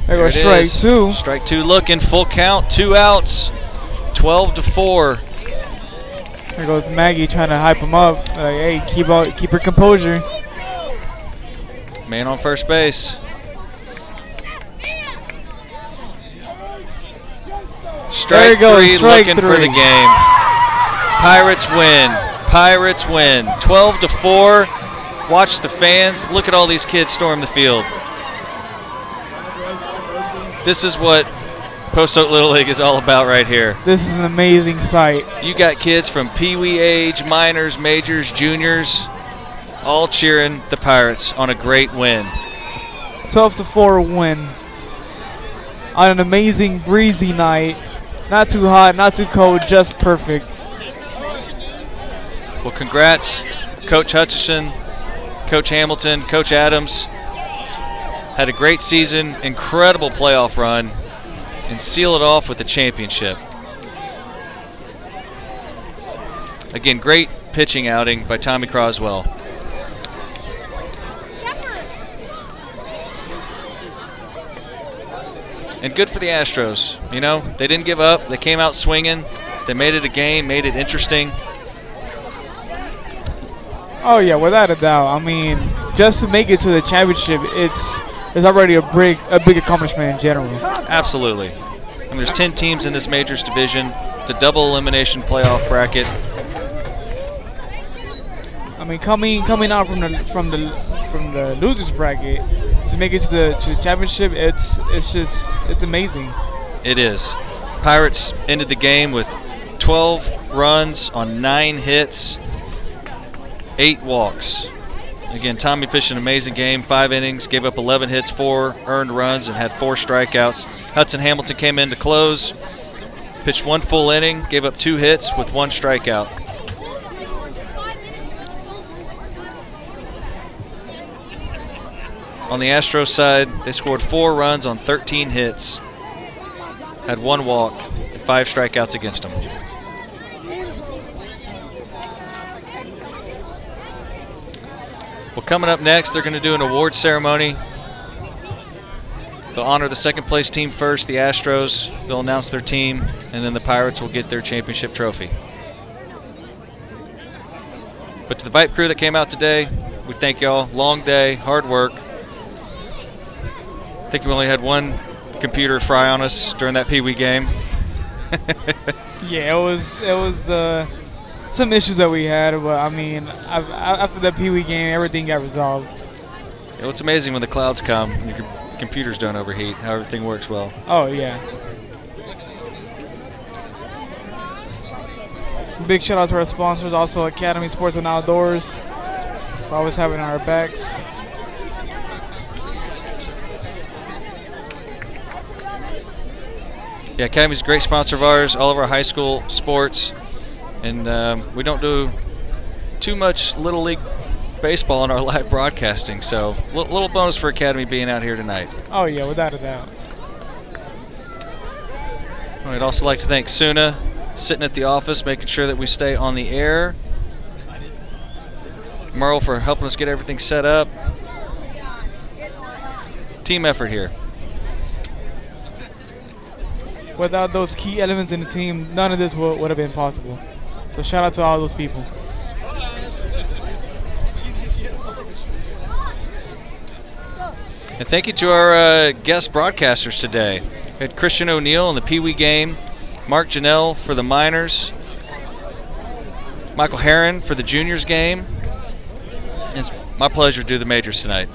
There goes strike is. two. Strike two looking, full count, two outs, 12 to 4. There goes Maggi trying to hype him up. Like, hey, keep out, keep your composure. Man on first base. Strike There three strike looking for the game. Pirates win. Pirates win. 12 to 4. Watch the fans. Look at all these kids storm the field. This is what Post Oak Little League is all about right here. This is an amazing sight. You got kids from Pee Wee age, minors, majors, juniors, all cheering the Pirates on a great win. 12 to 4 win on an amazing breezy night. Not too hot, not too cold, just perfect. Well, congrats, Coach Hutchison, Coach Hamilton, Coach Adams. had a great season, incredible playoff run, and seal it off with the championship. Again, great pitching outing by Tommy Croswell. And good for the Astros. You know, they didn't give up. They came out swinging. They made it a game, made it interesting. Oh yeah, without a doubt. I mean, just to make it to the championship, it's it's already a big a big accomplishment in general. Absolutely. I mean, there's 10 teams in this majors division. It's a double elimination playoff bracket. I mean, coming coming out from the from the from the losers bracket to make it to the to the championship, it's it's just it's amazing. It is. Pirates ended the game with 12 runs on nine hits, eight walks. Again, Tommy pitched an amazing game, five innings, gave up 11 hits, four earned runs, and had four strikeouts. Hudson Hamilton came in to close, pitched one full inning, gave up two hits with one strikeout. On the Astros side, they scored four runs on 13 hits, had one walk, and five strikeouts against them. Well, coming up next, they're going to do an award ceremony. They'll honor the second place team first, the Astros. They'll announce their team, and then the Pirates will get their championship trophy. But to the Vype crew that came out today, we thank y'all. Long day, hard work. I think we only had one computer fry on us during that Pee Wee game. Yeah, it was it was the some issues that we had, but I mean, I've, after the Pee Wee game, everything got resolved. You know, it's amazing when the clouds come and your computers don't overheat, how everything works well. Oh yeah. Big shout out to our sponsors, also Academy Sports and Outdoors, always having our backs. Yeah, Academy's a great sponsor of ours, all of our high school sports. And um, we don't do too much Little League baseball in our live broadcasting, so a little bonus for Academy being out here tonight. Oh yeah, without a doubt. I'd also like to thank Suna sitting at the office, making sure that we stay on the air. Merle for helping us get everything set up. Team effort here. Without those key elements in the team, none of this would, would have been possible. So shout out to all those people. And thank you to our uh, guest broadcasters today. We had Christian O'Neill in the Pee Wee game, Mark Janelle for the Minors, Michael Herron for the Juniors game. And it's my pleasure to do the majors tonight.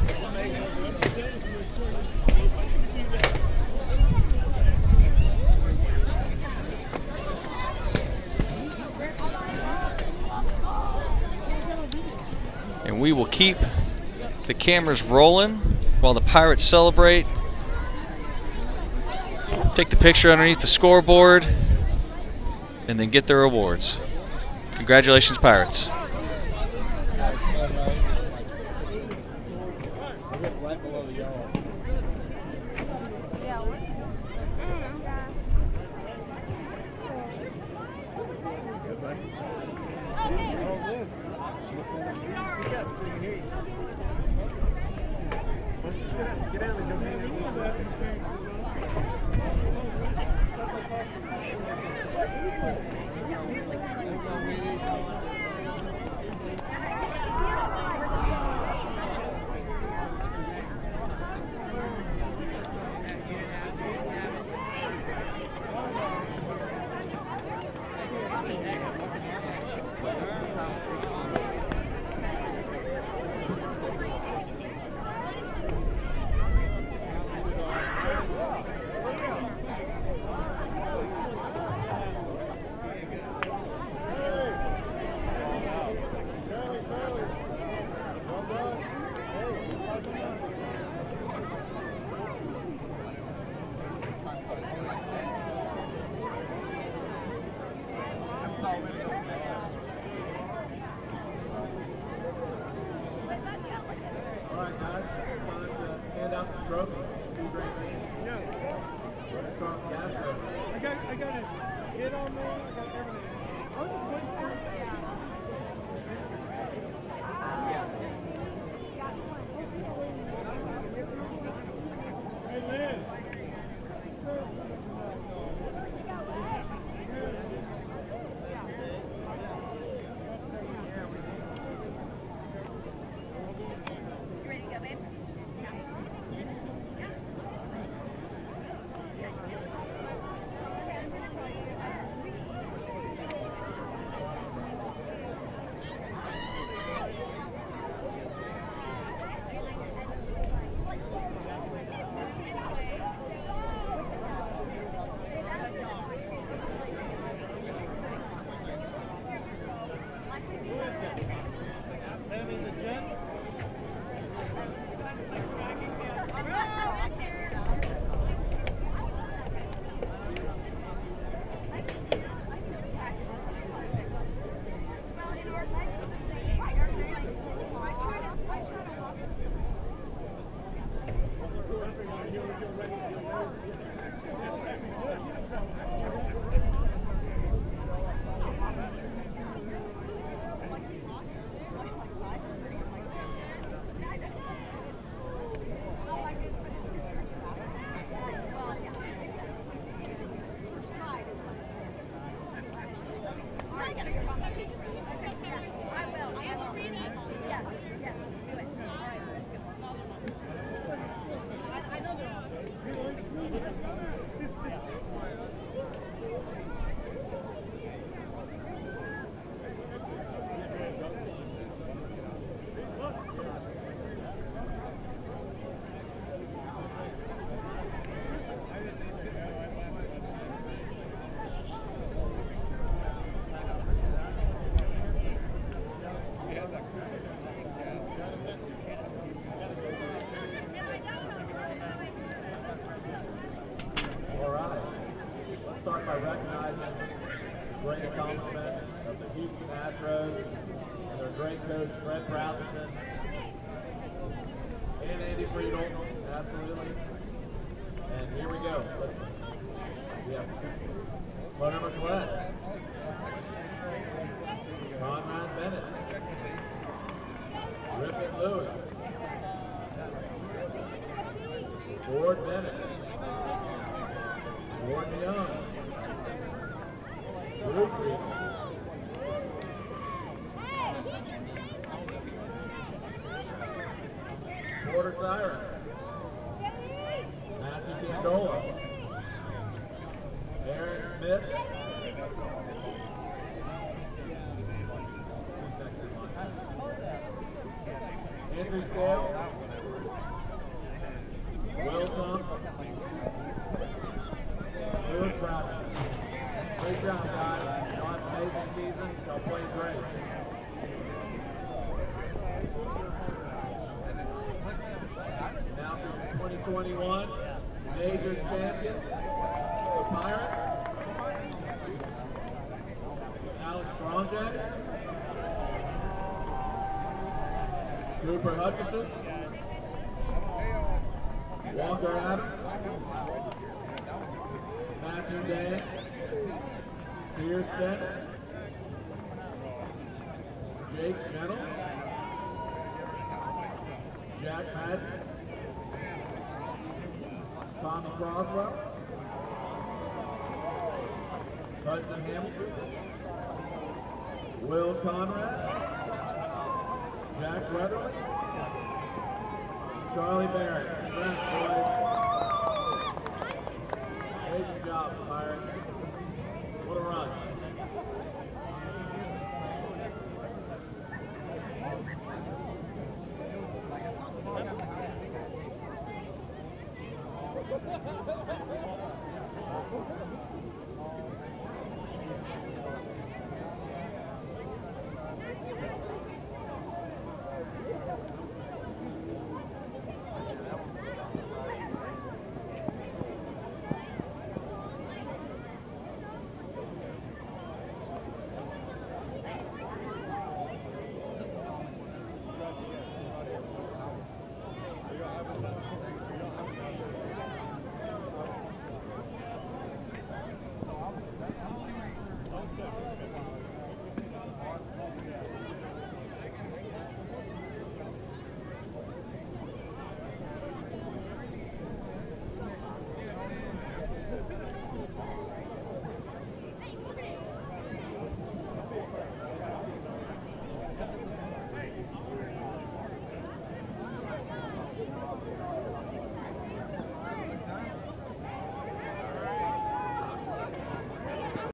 We will keep the cameras rolling while the Pirates celebrate. Take the picture underneath the scoreboard and then get their awards. Congratulations, Pirates.